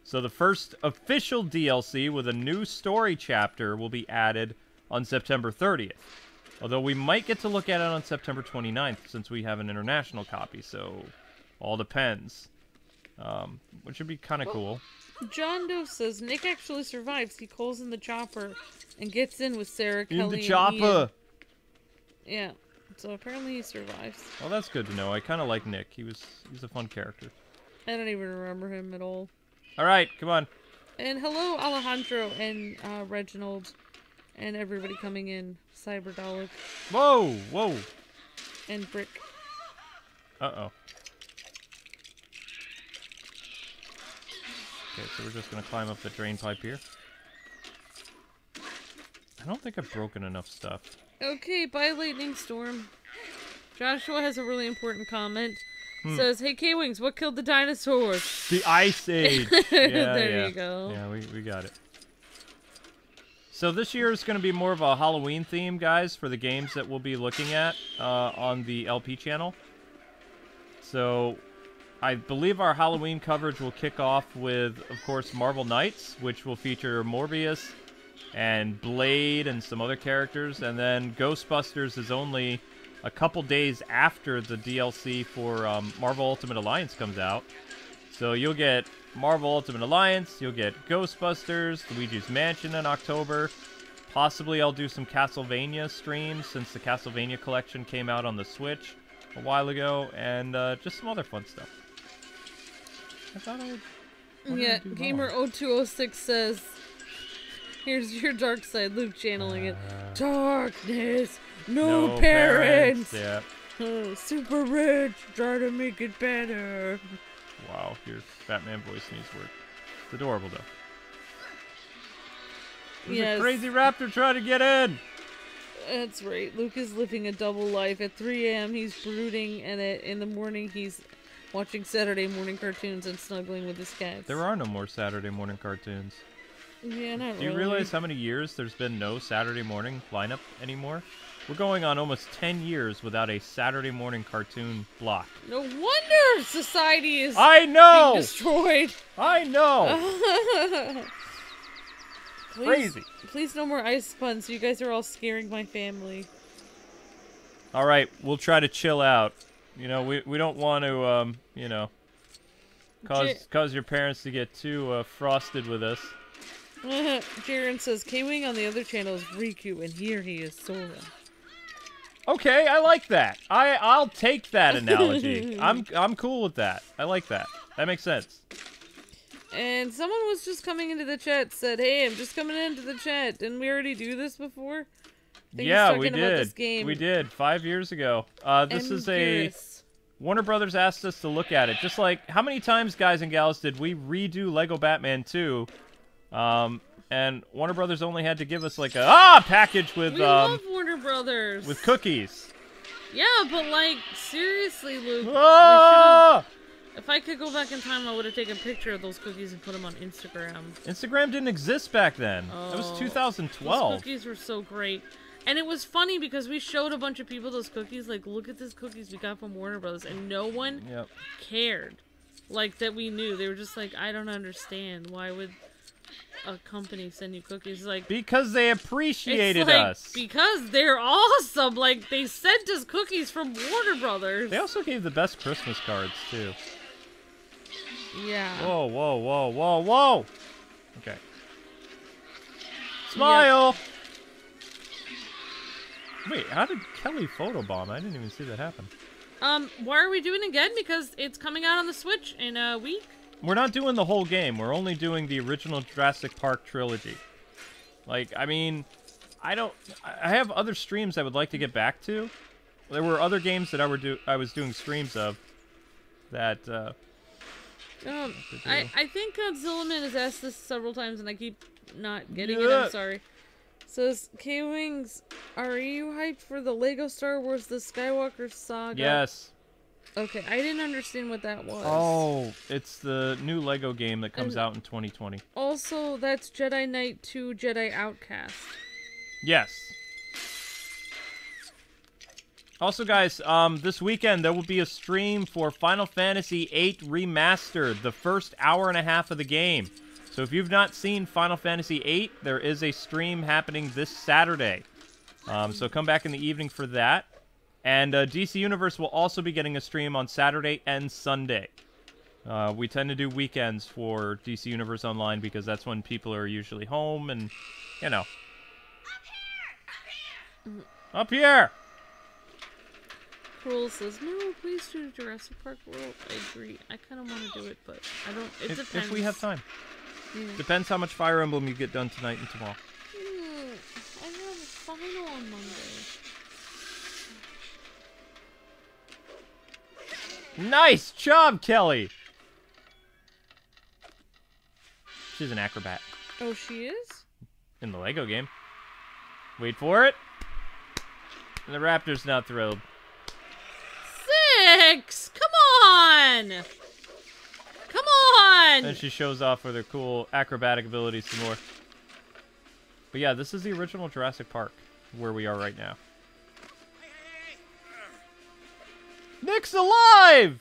So the first official DLC with a new story chapter will be added on September 30th. Although we might get to look at it on September 29th since we have an international copy, so all depends. Um, which would be kind of cool.
John Doe says Nick actually survives. He calls in the chopper and gets in with Sarah
In
Kelly.
the
and
chopper!
Yeah. So apparently he survives.
Well, that's good to know. I kind of like Nick. He was he's a fun character.
I don't even remember him at all.
All right, come on.
And hello, Alejandro and uh, Reginald, and everybody coming in. Cyberdolic
Whoa, whoa.
and Brick.
Uh-oh. Okay, so we're just gonna climb up the drain pipe here. I don't think I've broken enough stuff.
Okay, bye, Lightning Storm. Joshua has a really important comment.
Hmm.
Says, "Hey, K Wings, what killed the dinosaurs?"
The Ice Age. Yeah,
There
yeah.
you go.
Yeah, we, we got it. So this year is going to be more of a Halloween theme, guys, for the games that we'll be looking at uh, on the LP channel. So I believe our Halloween coverage will kick off with, of course, Marvel Knights, which will feature Morbius and Blade and some other characters. And then Ghostbusters is only a couple days after the DLC for um, Marvel Ultimate Alliance comes out. So you'll get Marvel Ultimate Alliance, you'll get Ghostbusters, Luigi's Mansion in October. Possibly I'll do some Castlevania streams since the Castlevania collection came out on the Switch a while ago, and uh, just some other fun stuff. I thought I'd What did I
Yeah, Gamer
wrong?
0206 says, Here's your dark side, Luke channeling it. Darkness, no,
No
parents.
Yeah.
Oh, super rich, try to make it better.
Wow, your Batman voice needs work. It's adorable though. There's
Yes.
a crazy raptor trying to get in.
That's right. Luke is living a double life. At 3 a.m., he's brooding, and at, in the morning, he's watching Saturday morning cartoons and snuggling with his cats.
There are no more Saturday morning cartoons.
Yeah, not
Do you
really.
realize how many years there's been no Saturday morning lineup anymore? We're going on almost 10 years without a Saturday morning cartoon block.
No wonder society is
I know!
destroyed.
I know!
Please,
Crazy.
Please, no more ice puns. You guys are all scaring my family.
All right, we'll try to chill out. You know, we, we don't want to, um, you know, cause,
J-
cause your parents to get too uh, frosted with us.
Jaren says K-Wing on the other channel is Riku, and here he is Sora.
Okay, I like that. I I'll take that analogy. I'm I'm cool with that. I like that. That makes sense.
And someone was just coming into the chat said, "Hey, I'm just coming into the chat. Didn't we already do this before?"
Yeah, we
talking about this
did.
game.
We did five years ago. Uh, this is a Warner Brothers asked us to look at it. Just like how many times, guys and gals, did we redo Lego Batman 2? Um, and Warner Brothers only had to give us like a ah package with
We
um
love Warner Brothers.
with cookies.
Yeah, but like seriously, Luke.
Ah!
If I could go back in time, I would have taken a picture of those cookies and put them on Instagram.
Instagram didn't exist back then. That was
Oh,
2012.
Those cookies were so great. And it was funny because we showed a bunch of people those cookies, like, look at these cookies we got from Warner Brothers, and no one
Yep.
cared. Like, that we knew. They were just like, I don't understand. Why would a company send you cookies? Like,
Because they
it's
appreciated
like,
us.
because they're awesome. Like, they sent us cookies from Warner Brothers.
They also gave the best Christmas cards too.
yeah.
Whoa, whoa, whoa, whoa, whoa. Okay. Smile. Wait, how did Kelly photobomb? I didn't even see that happen.
Um, why are we doing it again? Because it's coming out on the Switch in a week.
We're not doing the whole game. We're only doing the original Jurassic Park trilogy. Like, I mean, I don't. I have other streams I would like to get back to. There were other games that I were do I was doing streams of. That uh,
Um. I, I think Godzilla Man has asked this several times and I keep not getting it. I'm sorry. Says K Wings, are you hyped for the Lego Star Wars The Skywalker Saga?
yes.
Okay, I didn't understand what that was.
Oh, it's the new Lego game that comes
And-
out in 2020.
Also, that's Jedi Knight 2 Jedi Outcast.
Yes. Also, guys, um, this weekend there will be a stream for Final Fantasy VIII Remastered, the first hour and a half of the game. So if you've not seen Final Fantasy VIII, there is a stream happening this Saturday. Um, so come back in the evening for that. And uh, DC Universe will also be getting a stream on Saturday and Sunday. Uh, we tend to do weekends for DC Universe Online because that's when people are usually home and, you know. Up here! up here.
Cruel says, no, please do Jurassic Park World. I agree. I kind of want to do it, but I don't. It
If,
depends.
if we have time.
Yeah.
Depends how much Fire Emblem you get done tonight and tomorrow. Nice job, Kelly! She's an acrobat
Oh, she is?
in the Lego game. Wait for it. And the Raptor's not thrilled.
Six! Come on! Come on!
And she shows off with her cool acrobatic abilities some more. But yeah, this is the original Jurassic Park, where we are right now. Nick's alive!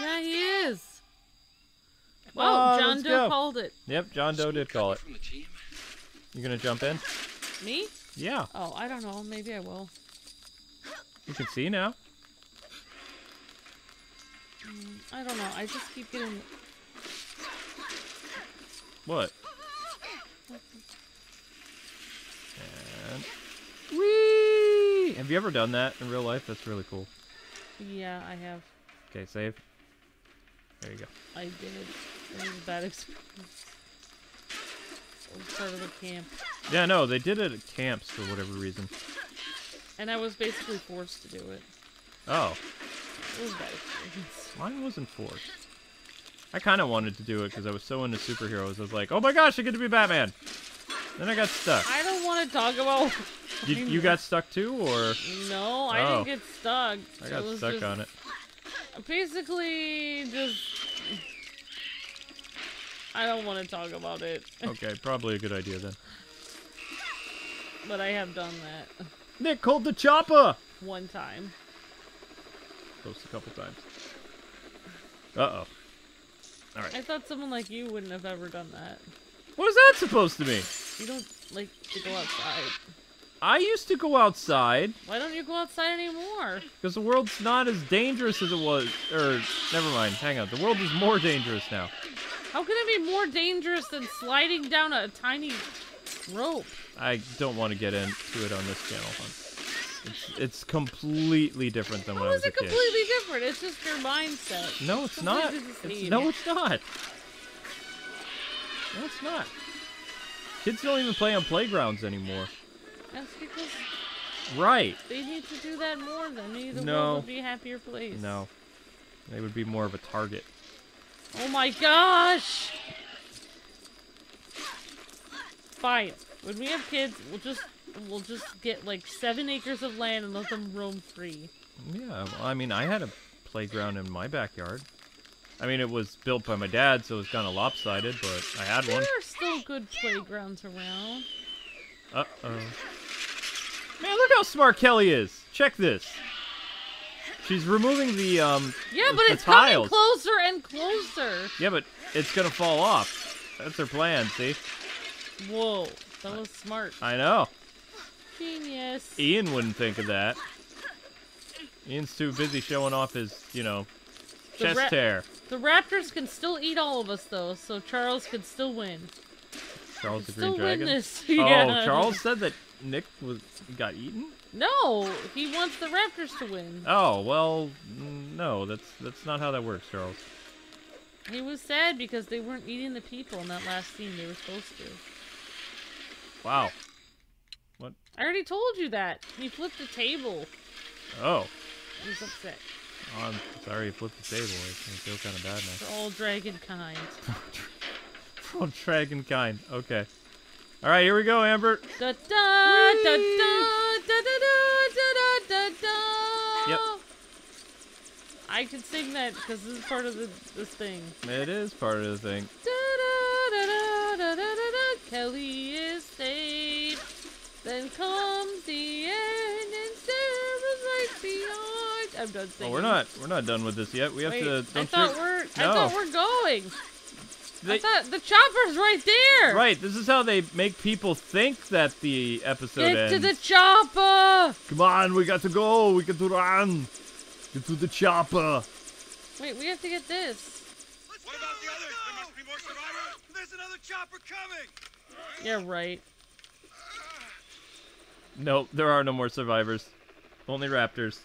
Yeah, he is.
on,
Wow, John Doe
go.
called it.
Yep, John Doe did call it.
From the team.
You gonna jump in?
Me?
Yeah,
Oh, I don't know. Maybe I will.
you can see now.
Mm, I don't know. I just keep getting.
What? And whee! Have you ever done that in real life? That's really cool.
Yeah, I have.
Okay, save. There you go.
I did. It was a bad experience. It was part of the camp.
Yeah, no, they did it at camps for whatever reason.
And I was basically forced to do it.
Oh,
It was a bad experience.
mine wasn't forced. I kind of wanted to do it because I was so into superheroes. I was like, oh my gosh, I get to be Batman. Then I got stuck.
I don't want to talk about.
You, you got stuck too, or
No, I
Oh.
didn't get stuck.
I got stuck
just
on it?
Basically, just. I don't want to talk about it,
Okay, probably a good idea then.
but I have done that
Nick called the chopper.
one time.
Close a couple times. Uh oh. All right.
I thought someone like you wouldn't have ever done that.
What is that supposed to mean?
You don't like to go outside.
I used to go outside
Why don't you go outside anymore?
because the world's not as dangerous as it was. Or never mind. Hang on. The world is more dangerous now.
How can it be more dangerous than sliding down a tiny rope?
I don't want to get into it on this channel, hon. It's it's completely different than when I was a kid.
How is it completely different? It's just your mindset.
No, it's not.
Completely
It's, no, it's not. No, it's not. Kids don't even play on playgrounds anymore.
That's because
Right.
they need to do that more. Then maybe the
No.
world would be a happier place.
No. They would be more of a target.
Oh my gosh! Fine. When we have kids, we'll just we'll just get like seven acres of land and let them roam free.
Yeah, well, I mean, I had a playground in my backyard. I mean, it was built by my dad, so it was kind of lopsided, but I had
There
one.
are still good playgrounds around.
Uh oh. Man, look how smart Kelly is. Check this. She's removing the um.
Yeah,
the-
but it's coming closer and closer.
Yeah, but it's gonna fall off. That's her plan. See?
Whoa, that was smart.
I know.
Genius.
Ian wouldn't think of that. Ian's too busy showing off his, you know,
The
chest hair.
The Raptors can still eat all of us though, so Charles can still win.
Charles the
still
Green
win
Dragon.
this.
Oh,
yeah.
Charles said that Nick was got eaten.
No, he wants the Raptors to win.
Oh well, no, that's that's not how that works, Charles.
He was sad because they weren't eating the people in that last scene they were supposed to.
Wow. What?
I already told you that. He flipped the table.
Oh,
He's upset.
I'm sorry you flipped the table. I feel kind of bad now.
For all dragon kind.
For all dragon kind. Okay. All right, here we go, Amber.
Da, da, da,
yep.
I can sing that because this is part of the, this thing.
It is part of the thing.
Kelly is saved. Then comes the end, and Sarah's was beyond. I'm done
Oh,
singing.
we're not we're not done with this yet. We have
Wait,
to.
I
Don't
thought
you-
we're I
No.
thought we're going. I thought the chopper's right there.
Right, this is how they make people think that the episode
Get
ends.
to the chopper.
Come on, we got to go. We got to run. Get to the chopper.
Wait, we have to get this.
What about the others? There must be more survivors. There's another chopper coming.
Yeah, right.
Nope, there are no more survivors. Only raptors.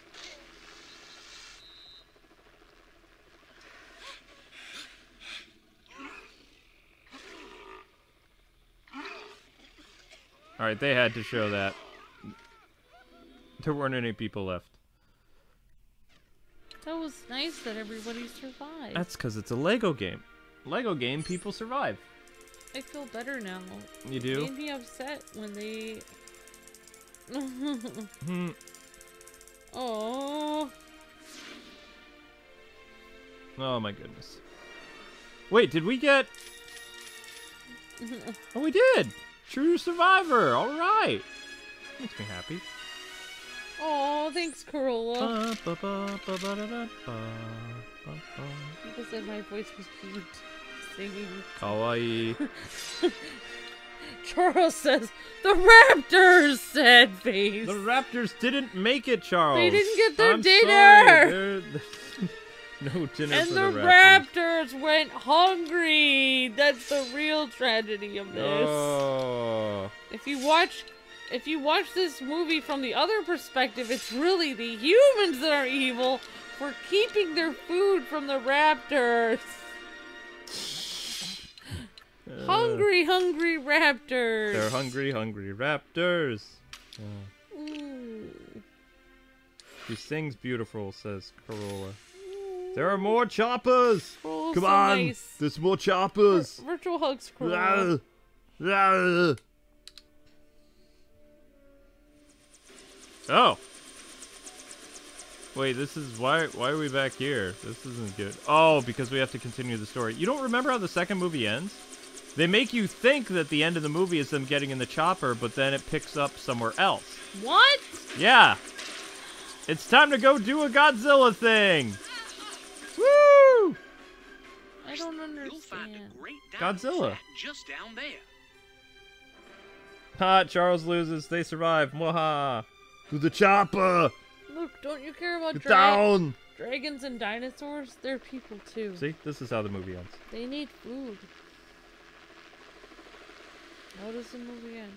Alright, they had to show that. There weren't any people left.
That was nice that everybody survived.
That's because it's a Lego game. Lego game, people survive.
I feel better now.
You do?
It made me upset when they.
Hmm.
oh.
Oh my goodness. Wait, did we get... Oh, we did! True Survivor! Alright! Makes me happy.
Oh, thanks, Corolla. People said my voice was cute. Singing.
Kawaii.
Charles says, The Raptors! said face.
The Raptors didn't make it, Charles.
They didn't get their
I'm
dinner.
No dinner
and the,
the, Raptors.
Raptors went hungry. That's the real tragedy of this.
Oh.
If you watch if you watch this movie from the other perspective, it's really the humans that are evil for keeping their food from the raptors. hungry, hungry raptors.
They're hungry, hungry raptors.
Ooh.
He sings beautiful, says Corolla. There are more choppers!
Oh,
Come
so
on!
nice.
There's more choppers!
Virtual hugs.
Ah. Oh. Wait, this is why why are we back here? This isn't good. Oh, because we have to continue the story. You don't remember how the second movie ends? They make you think that the end of the movie is them getting in the chopper, but then it picks up somewhere else.
What?
Yeah. It's time to go do a Godzilla thing. Woo!
I don't
You'll find
understand.
a great
Godzilla.
flat just down there.
Ha, Charles loses. They survive. Mwaha. To the chopper.
Look, don't you care about
Get
dra-
down.
dragons and dinosaurs? They're people too.
See, this is how the movie ends.
They need food. How does the movie end?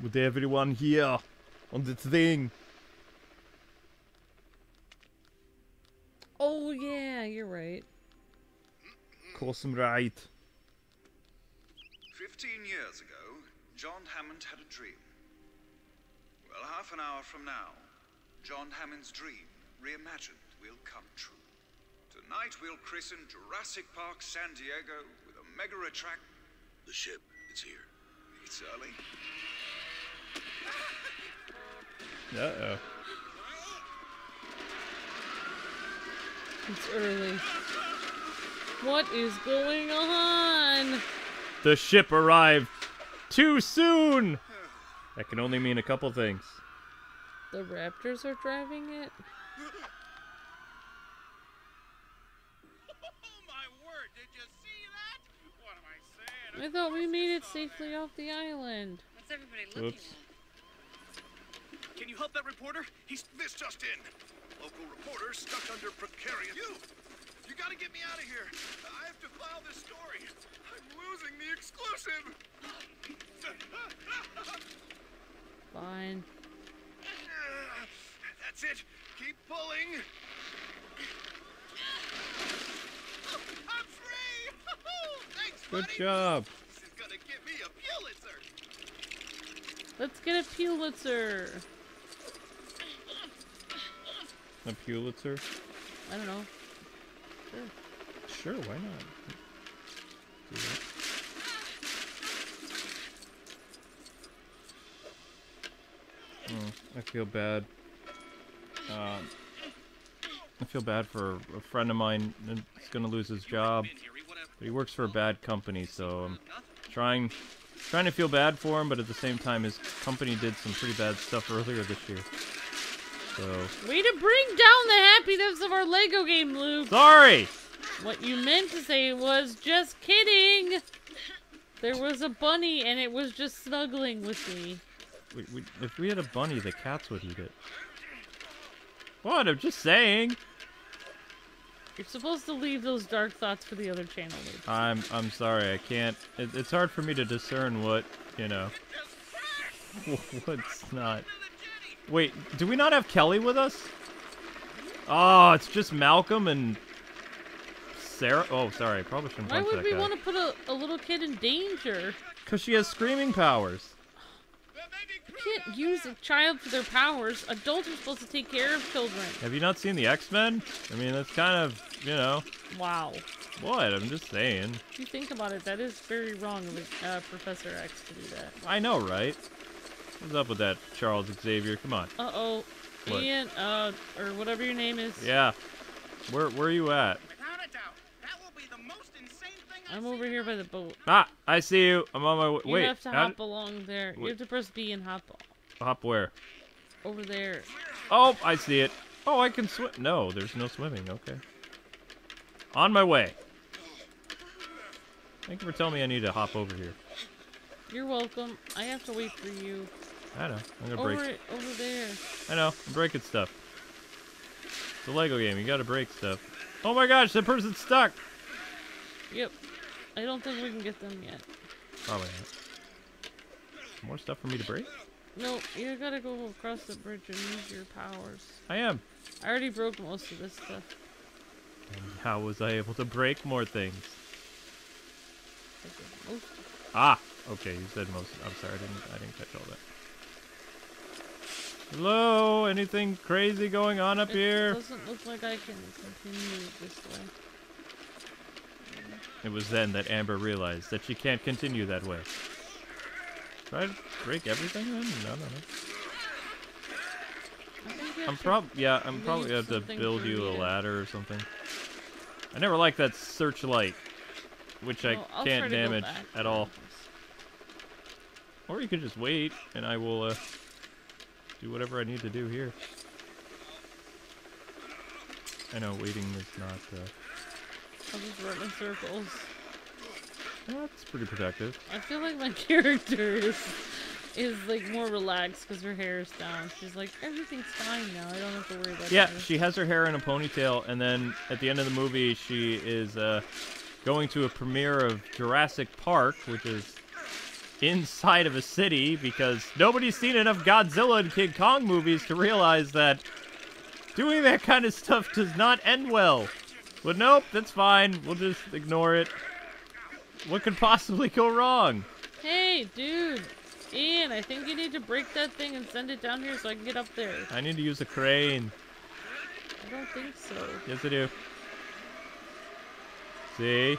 With everyone here on the thing.
Oh yeah, you're right.
Of course
Fifteen years ago, John Hammond had a dream. Well, half an hour from now, John Hammond's dream, reimagined, will come true. Tonight we'll christen Jurassic Park San Diego with a mega attract.
The ship, it's here.
It's early.
Uh-oh.
It's early. What is going on?
The ship arrived too soon. That can only mean a couple things.
The raptors are driving it?
Oh my word, did you see that? What am I saying?
I thought we made it safely off the island.
What's everybody looking
Oops.
at?
Can you help that reporter? He's this just in. Local reporter stuck under precarious. You! You gotta get me out of here. I have to file this story. I'm losing the exclusive.
Fine.
That's it. Keep pulling. I'm free! Thanks,
Good
buddy.
job.
This is gonna get me a Pulitzer.
Let's get a Pulitzer.
A Pulitzer?
I don't know.
Sure, why not? Do that. Oh, I feel bad. Um, I feel bad for a friend of mine that's gonna lose his job. But he works for a bad company, so I'm trying trying to feel bad for him, but at the same time his company did some pretty bad stuff earlier this year. So
Way to bring down the happiness of our Lego game, Luke.
sorry!
What you meant to say was just kidding. There was a bunny and it was just snuggling with me.
We, we, if we had a bunny, the cats would eat it. What? I'm just saying.
You're supposed to leave those dark thoughts for the other channel, Luke.
I'm I'm sorry. I can't. It, it's hard for me to discern what you know. What's not. Wait, do we not have Kelly with us? Oh, it's just Malcolm and Sarah. Oh, sorry. I probably shouldn't
Why would we
guy.
want to put a, a little kid in danger?
Cause she has screaming powers.
You can't use a child for their powers. Adults are supposed to take care of children.
Have you not seen the X Men? I mean, that's kind of you know.
Wow.
What? I'm just saying.
If you think about it, that is very wrong of uh, Professor X to do that.
I know, right? What's up with that, Charles Xavier? Come on.
Uh oh.
What?
Ian, uh, or whatever your name is.
Yeah. Where where are you at?
Without a doubt, that will be the most insane thing I've
I'm over here by the boat.
Ah, I see you. I'm on my way.
You
Wait,
have to
how
hop along there. You have to press B and hop
hop where?
over there.
Oh, I see it. Oh, I can swim. No, there's no swimming. Okay. On my way. Thank you for telling me I need to hop over here.
You're welcome. I have to wait for you.
I know. I'm gonna break.
Over it, over there.
I know. I'm breaking stuff. It's a Lego game. You gotta break stuff. Oh my gosh, that person's stuck.
Yep. I don't think we can get them yet.
Probably not. More stuff for me to break?
No, you gotta go across the bridge and use your powers.
I am.
I already broke most of this stuff.
And how was I able to break more things?
I did most
Ah, okay, you said most. I'm sorry, I didn't. I didn't catch all that. Hello, anything crazy going on up
it.
here?
doesn't look like I can continue this way.
It was then that Amber realized that she can't continue that way. Try to break everything then? No, no, no.
I think you
I'm prob yeah, I'm probably gonna have to build you a ladder or something. I never liked that searchlight, which
Well,
I can't
try to go
damage at all. Or you could just wait, and I will uh, do whatever I need to do here. I know waiting is not. Uh,
I'll just run in circles.
that's pretty productive.
I feel like my character is is like more relaxed because her hair is down. She's like, everything's fine now. I don't have to worry about
Yeah,
this."
she has her hair in a ponytail, and then at the end of the movie, she is uh, going to a premiere of Jurassic Park, which is inside of a city because nobody's seen enough Godzilla and King Kong movies to realize that doing that kind of stuff does not end well. But nope, that's fine. We'll just ignore it. What could possibly go wrong?
Hey, dude. Ian, I think you need to break that thing and send it down here so I can get up there.
I need to use a crane.
I don't think so.
Yes, I do. See?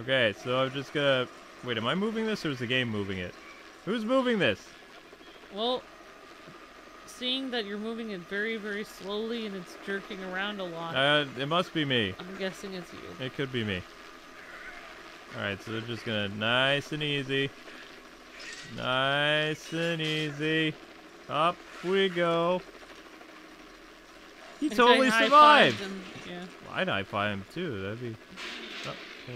Okay, so I'm just gonna... Wait, am I moving this or is the game moving it? Who's moving this?
Well, seeing that you're moving it very, very slowly and it's jerking around a lot,
Uh, it must be me.
I'm guessing it's you.
It could be me. Alright, so they're just gonna... Nice and easy. Nice and easy. Up we go. He
think
totally survived!
him, Yeah.
I'd high five him too, that'd be... Uh-oh.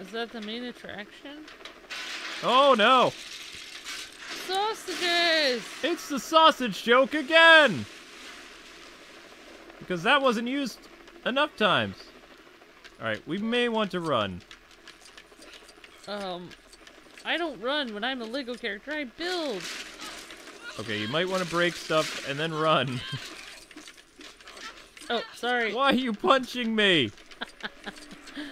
Is that the main attraction?
Oh no!
Sausages!
It's the sausage joke again! Because that wasn't used enough times. Alright, we may want to run.
Um, I don't run when I'm a Lego character. I build.
Okay, you might want to break stuff and then run.
Oh, sorry.
Why are you punching me?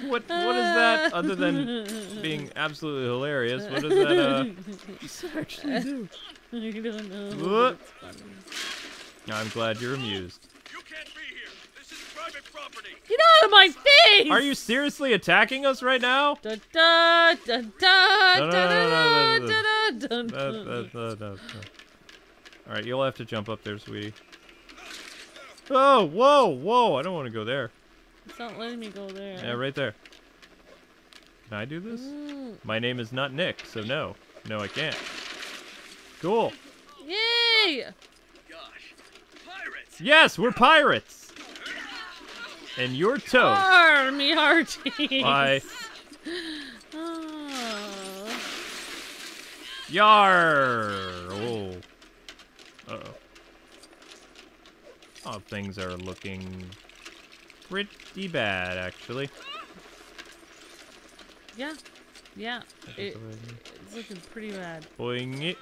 What what is that other than being absolutely hilarious? What does that uh actually do?
I don't know.
Whoop.
but it's funny.
I'm glad you're amused.
You can't be here. This is private property.
Get out of my face!
Are you seriously attacking us right now?
Da da da da
No, no,
da
no, no, no, no,
da da da
Uh,
da.
uh, uh, uh, uh. Alright, you'll have to jump up there, sweetie. Oh, whoa, whoa, I don't want to go there.
It's not letting me go there.
Yeah, right there. Can I do this?
Mm,
My name is not Nick, so no. No, I can't. Cool.
Yay!
Gosh, pirates.
Yes, we're pirates! And you're toast.
Army hearties.
Bye.
Oh.
Yar! Oh. Uh-oh. Oh, things are looking pretty bad, actually.
Yeah. Yeah. It, it's looking pretty bad.
Boing it.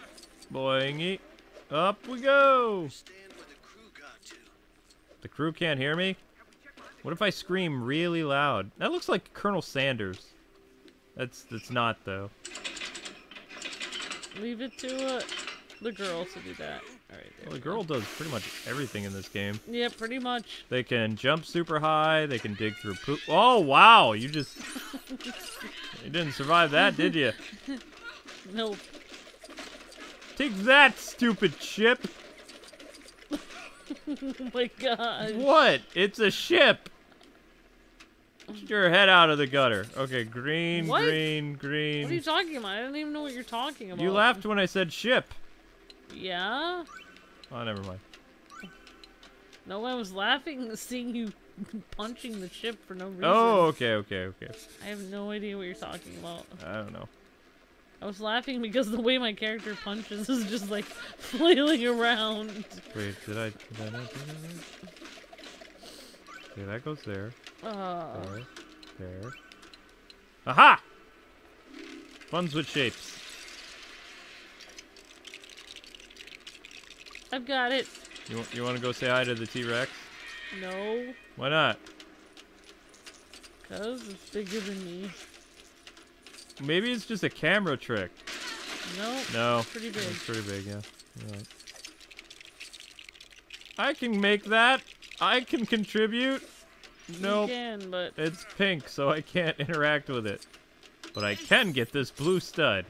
Boing it. Up we go!
The crew.
The crew can't hear me? What if I scream really loud? That looks like Colonel Sanders. That's that's not though.
Leave it to uh, the girls to do that. All right.
Well, the girl does pretty much everything in this game.
Yeah, pretty much.
They can jump super high. They can dig through poop. Oh wow! You just you didn't survive that, did you?
Nope.
Take that, stupid ship!
Oh my god.
What? It's a ship. Get your head out of the gutter. Okay, green,
What?
green,
What are you talking about? I don't even know what you're talking about.
You laughed when I said ship.
Yeah?
Oh, never mind.
No, one was laughing seeing you punching the ship for no reason.
Oh, okay, okay, okay.
I have no idea what you're talking about.
I don't know.
I was laughing because the way my character punches is just like flailing around.
Wait, did I, did I not do that? Okay, that goes there,
Uh,
there, there. Aha! Funs with shapes.
I've got it.
You, you want to go say hi to the T-Rex?
No,
Why not?
cause it's bigger than me.
Maybe it's just a camera trick.
No,
No.
pretty big.
It's pretty big, yeah. Right. I can make that. I can contribute. Nope.
You can, but
It's pink, so I can't interact with it. But I can get this blue stud.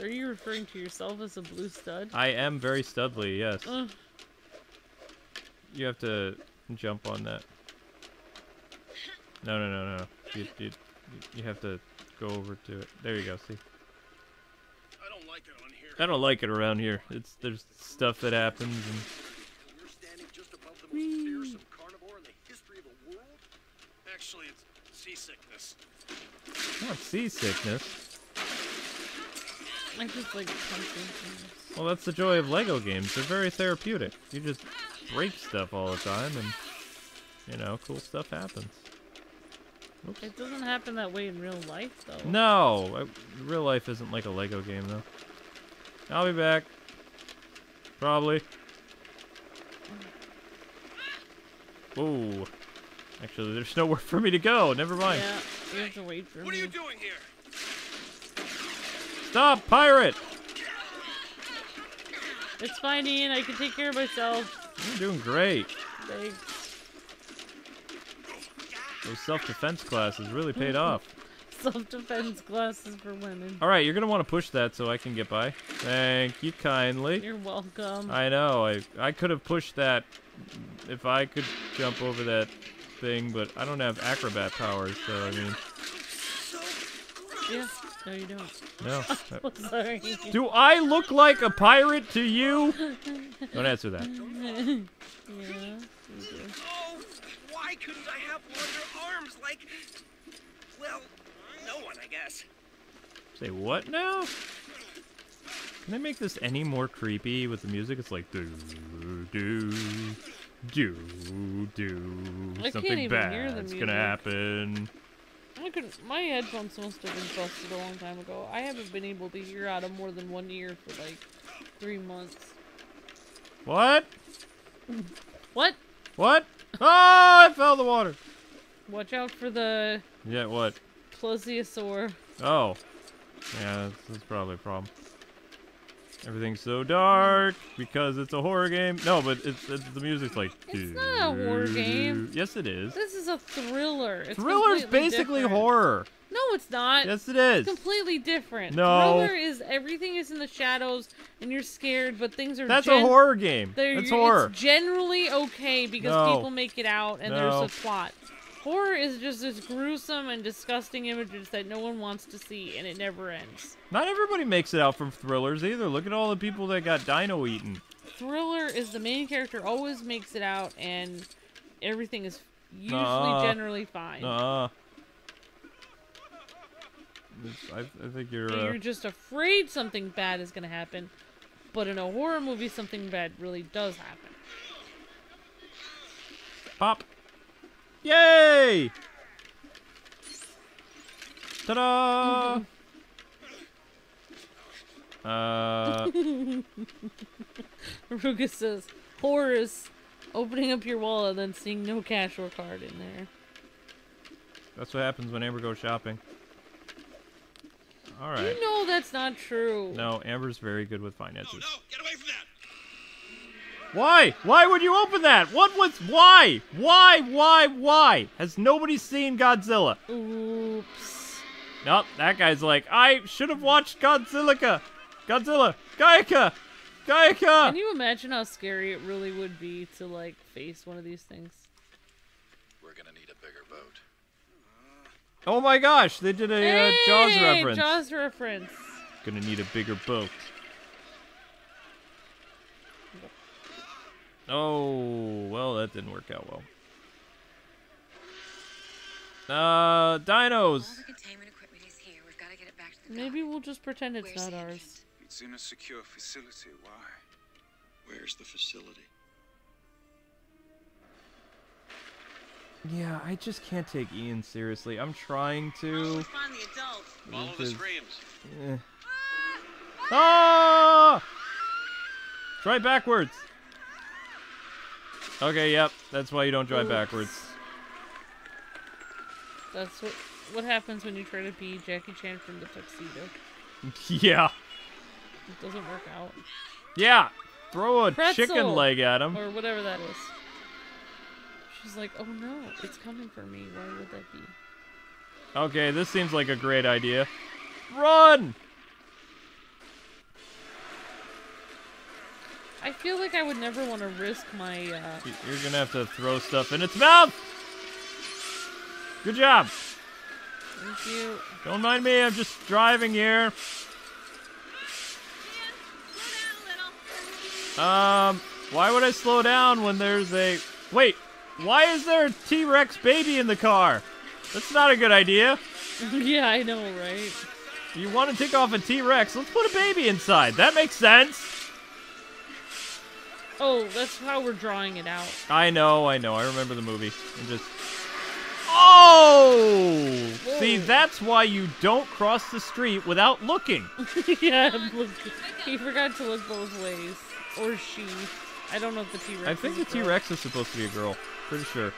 Are you referring to yourself as a blue stud?
I am very studly, yes.
Ugh.
You have to jump on that. No, no, no, no. You, you, you have to go over to it. There you go, see?
I don't like it on here.
I don't like it around here. It's There's stuff that happens, and
We're standing just above the most fearsome carnivore in the history of the world. Actually, it's seasickness.
not seasickness.
I just like punching things.
Well, that's the joy of Lego games. They're very therapeutic. You just break stuff all the time, and, you know, cool stuff happens. Oops.
It doesn't happen that way in real life, though.
No, I, real life isn't like a Lego game though. I'll be back. Probably. Ooh. Actually, there's nowhere for me to go. Never mind.
Yeah, you have to wait for
What are you doing here?
Stop, pirate!
It's fine, Ian. I can take care of myself.
You're doing great.
Thanks.
Those self-defense classes really paid off.
Self-defense classes for women.
All right, you're gonna want to push that so I can get by. Thank you kindly.
You're welcome.
I know. I I could have pushed that if I could jump over that thing, but I don't have acrobat powers, so I mean,
yeah. No, you don't.
no.
Sorry.
Do I look like a pirate to you? Don't answer that.
yeah.
Oh, why couldn't I have longer arms like, well, no one, I guess.
Say what now? Can I make this any more creepy with the music? It's like do do do do
I can't
something
even hear the
bad's gonna happen.
I could. My headphones must have been busted a long time ago. I haven't been able to hear out of more than one ear for like three months.
What?
What?
What? Oh, I fell in the water.
Watch out for the
Yeah, what?
plesiosaur.
Oh. Yeah, that's, that's probably a problem. Everything's so dark because it's a horror game. No, but it's, it's the music's like.
It's not a horror game.
Yes, it is.
This is a thriller. It's
Thriller's basically
different.
horror.
No, it's not.
Yes, it is.
It's completely different.
No.
Thriller is everything is in the shadows and you're scared, but things are.
That's a horror game. That's horror.
It's generally okay because
No.
people make it out and
No.
there's a plot. Horror is just this gruesome and disgusting images that no one wants to see, and it never ends.
Not everybody makes it out from thrillers either. Look at all the people that got dino eaten.
Thriller is the main character always makes it out, and everything is usually
Nuh-uh.
generally fine.
Uh. I, I think you're. Uh,
You're just afraid something bad is gonna happen, but in a horror movie, something bad really does happen.
Pop. Yay! Ta-da! uh,
Ruga says, horror is opening up your wallet and then seeing no cash or card in there.
that's what happens when Amber goes shopping. All right.
You know that's not true.
No, Amber's very good with finances.
Oh, no, get away from that.
Why? Why would you open that? What was? Why? Why? Why? Why? Has nobody seen Godzilla?
Oops.
Nope. That guy's like, I should have watched Godzilla. Godzilla. Gaika. Gaika.
Can you imagine how scary it really would be to like face one of these things?
We're gonna need a bigger boat.
Oh my gosh, they did a uh, Jaws
Hey,
reference.
Jaws reference.
Gonna need a bigger boat. Oh, well, that didn't work out well. Uh, dinos.
All the containment equipment is here. We've got to get it back to the
Maybe we'll just pretend it's
Where's
not ours.
It's in a secure facility. Why?
Where's the facility?
Yeah, I just can't take Ian seriously. I'm trying to.
find the adults.
Follow the screams.
Eh. Ah! Drive backwards. Okay, yep. That's why you don't drive backwards.
That's what what happens when you try to be Jackie Chan from the tuxedo.
yeah.
It doesn't work out.
Yeah. Throw a chicken leg at him.
Or whatever that is. She's like, oh no, it's coming for me. Why would that be?
Okay, this seems like a great idea. Run!
I feel like I would never want to risk my. Uh,
You're gonna have to throw stuff in its mouth. Good job.
thank you.
Don't mind me. I'm just driving here. Um, why would I slow down when there's a wait? Why is there a T-Rex baby in the car? That's not a good idea.
yeah, I know, right?
You want to take off a T-Rex? Let's put a baby inside. That makes sense.
Oh, that's how we're drawing it out.
I know, I know. I remember the movie. And just Oh! See, that's why you don't cross the street without looking.
yeah, he forgot to look both ways. Or she. I don't know if the T Rex.
I think the T-Rex is supposed to be a girl. Pretty sure.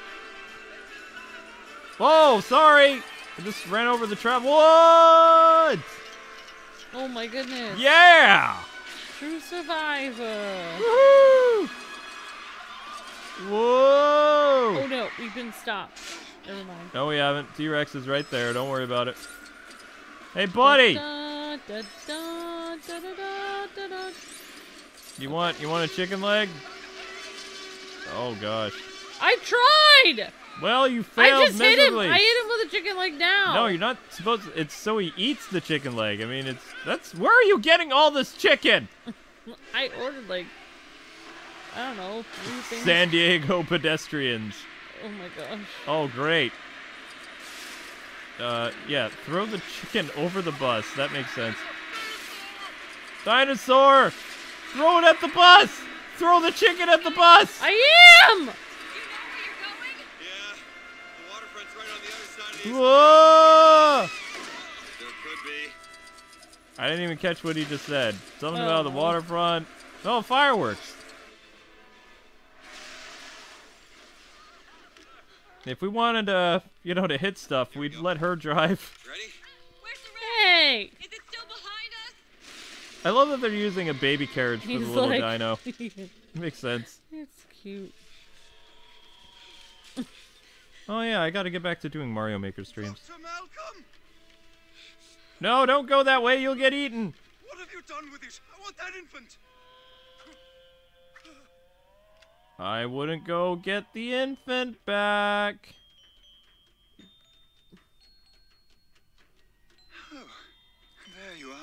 Whoa, sorry. I just ran over the trap. What?
Oh my goodness.
Yeah!
True survivor.
Woohoo! Whoa!
Oh no, we've been stopped. Never mind.
No, we haven't. T-Rex is right there. Don't worry about it. Hey, buddy.
Da, da, da.
You want you want a chicken leg? Oh gosh.
I tried.
Well, you failed I
just hit him. I hit him with a chicken leg down.
No, you're not supposed. to. It's so he eats the chicken leg. I mean, it's that's where are you getting all this chicken?
I ordered like I don't know.
San Diego pedestrians.
Oh my gosh.
Oh, great. Uh, yeah, throw the chicken over the bus. That makes sense. Dinosaur! Throw it at the bus! Throw the chicken at the bus!
I am.
Yeah, the waterfront's right on the other side of these.
Whoa!
There could be.
I didn't even catch what he just said. Something oh, about the
Oh.
waterfront. Oh, fireworks. If we wanted to, you know, to hit stuff, we'd let her drive.
Ready?
Hey.
Is it still behind us?
I love that they're using a baby carriage for
He's
the little
like.
dino. Makes sense.
it's cute.
Oh yeah, I gotta get back to doing Mario Maker streams.
Dr. Malcolm!
No, don't go that way, you'll get eaten.
What have you done with it? I want that infant!
I wouldn't go get the infant back.
Oh, there you are.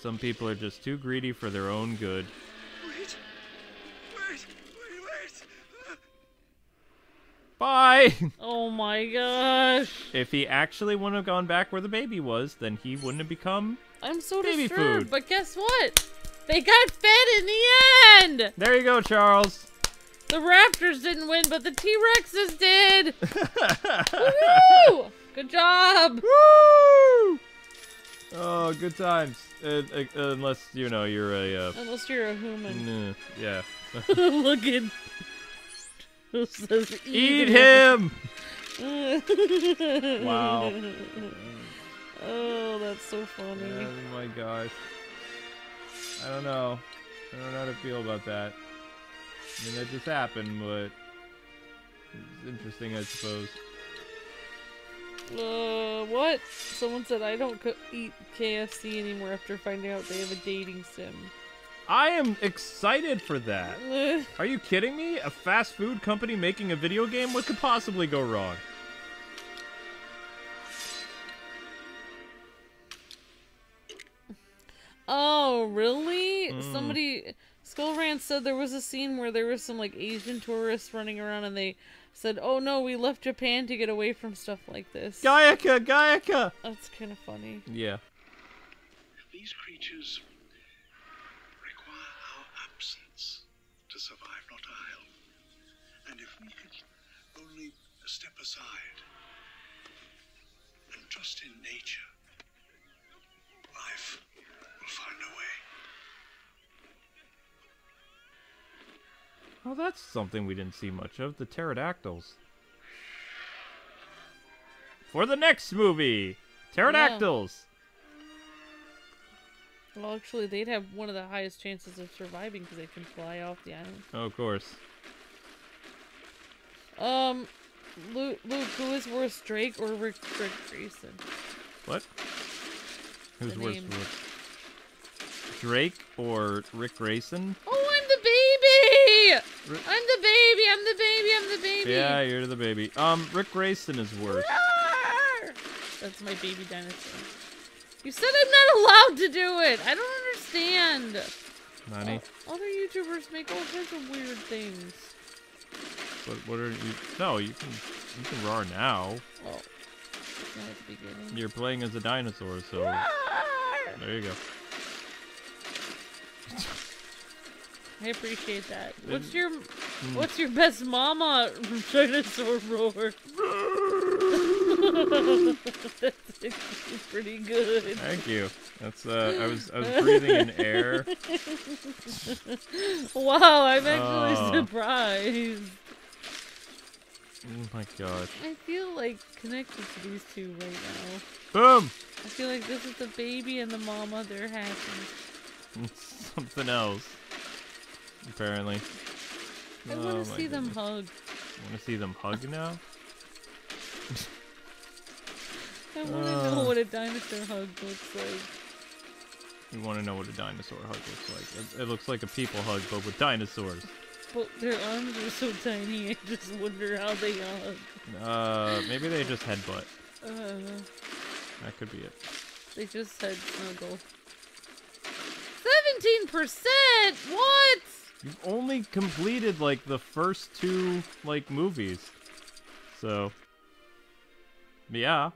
Some people are just too greedy for their own good.
Wait! Wait! Wait, wait!
Bye!
Oh my gosh.
if he actually wouldn't have gone back where the baby was, then he wouldn't have become.
I'm so
Baby
disturbed.
food.
But guess what? They got fed in the end.
There you go, Charles.
The Raptors didn't win, but the T Rexes did. Woo! Good job.
Woo! Oh, good times. Uh, uh, unless you know you're a. Uh,
Unless you're a human.
nah, yeah.
Look at. Says
Eat him!
him.
Wow.
Oh, that's so funny.
Oh my gosh. I don't know. I don't know how to feel about that. I mean, that just happened, but it's interesting, I suppose.
Uh, what? Someone said I don't eat KFC anymore after finding out they have a dating sim.
I am excited for that. Are you kidding me? A fast food company making a video game? What could possibly go wrong?
Oh, really?
Mm.
Somebody Skull Rant said there was a scene where there was some like Asian tourists running around and they said, "Oh no, we left Japan to get away from stuff like this."
Gaiaka! Gaiaka!
That's kind of funny.
Yeah.
These creatures aside and trust in nature, life will find a way.
Well, that's something we didn't see much of the pterodactyls. For the next movie, pterodactyls. Yeah.
Well, actually, they'd have one of the highest chances of surviving because they can fly off the island.
Oh, of course.
Um, Luke, Luke, who is worse, Drake or Rick, Rick Grayson?
What? Who's
The
worse? Drake or Rick Grayson?
Oh, I'm the baby! I'm the baby! I'm the baby! I'm the baby!
Yeah, you're the baby. Um, Rick Grayson is worse.
Roar! That's my baby dinosaur. You said I'm not allowed to do it! I don't understand! O- Other YouTubers make all kinds of weird things.
What? What are you? No, you can. You can roar now.
Oh. It's not at the beginning.
You're playing as a dinosaur, so
Roar!
there you go.
I appreciate that. What's your
Hmm.
What's your best mama dinosaur roar? That's pretty good.
Thank you. That's uh, I was I was breathing in air.
Wow, I'm actually
Oh.
surprised.
Oh my gosh.
I feel like connected to these two right now.
Boom.
I feel like this is the baby and the mama. They're happy.
Something else. Apparently.
I
Oh
want to see them
goodness.
hug.
Want to see them hug now?
I want to know
Uh.
what a dinosaur hug looks like.
You want to know what a dinosaur hug looks like? It, it looks like a people hug, but with dinosaurs.
But their arms are so tiny. I just wonder how they hug.
Uh, maybe they just headbutt.
Uh,
That could be it.
they just said snuggle. Seventeen percent. What?
You've only completed like the first two like movies, so yeah.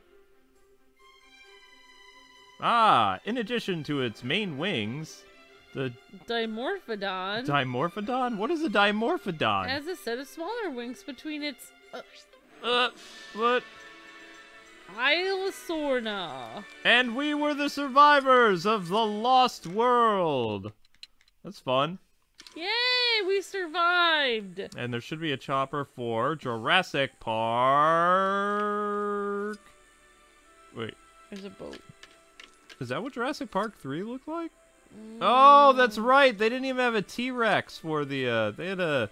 Ah, in addition to its main wings, the
Dimorphodon
Dimorphodon. What is a Dimorphodon?
It has a set of smaller wings between its uh,
Uh, what?
Isla Sorna.
And we were the survivors of the Lost World. That's fun.
Yay, we survived.
And there should be a chopper for Jurassic Park. Wait,
There's a boat.
is that what Jurassic Park 3 looked like? Oh, that's right. They didn't even have a T-Rex for the uh they had a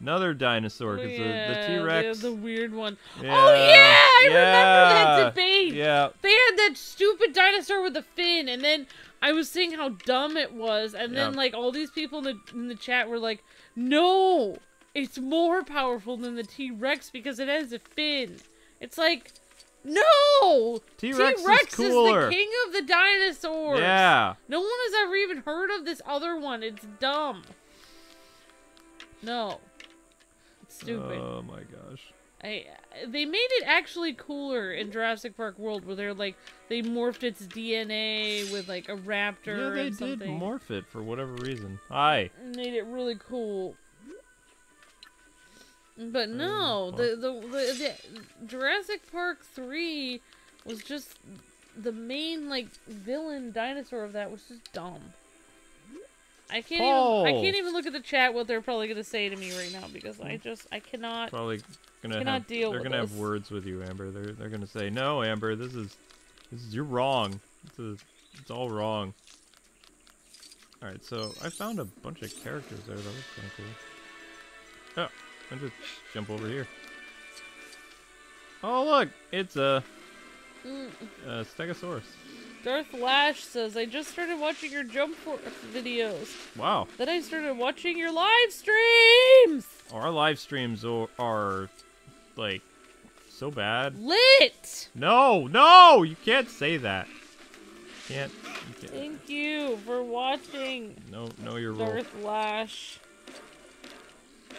another dinosaur
Oh,
cuz
yeah,
the, the T-Rex
have the weird one.
Yeah,
Oh yeah, I remember that
yeah,
debate.
Yeah.
They had that stupid dinosaur with a fin, and then I was seeing how dumb it was, and then
Yeah.
like all these people in the in the chat were like, "No, it's more powerful than the T Rex because it has a fin." It's like, no,
T-Rex is
T-Rex the king of the dinosaurs.
Yeah.
No one has ever even heard of this other one. It's dumb. No, it's stupid.
Oh my gosh.
I they made it actually cooler in Jurassic Park World where they're like they morphed its DNA with like a raptor
Yeah, they did morph it for whatever reason. Hi.
made it really cool. But no, the, the the the Jurassic Park 3 was just the main like villain dinosaur of that was just dumb. I can't even I can't even look at the chat what they're probably gonna say to me right now because I hmm. just I cannot
Probably gonna
Cannot
have
deal
they're gonna
this.
have words with you, Amber. They're they're gonna say, "No, Amber, this is this is you're wrong. It's, it's all wrong." All right, so I found a bunch of characters there. That was kind of cool. Oh, I just jump over here. Oh look, it's a,
Mm.
a Stegosaurus.
Darth Lash says, I just started watching your Jump Force videos.
Wow,
Then I started watching your live streams!
our live streams are, are like so bad.
Lit!
No, no, you can't say that. Can't. You can't.
Thank you for watching
No, no, your role.
Darth Lash.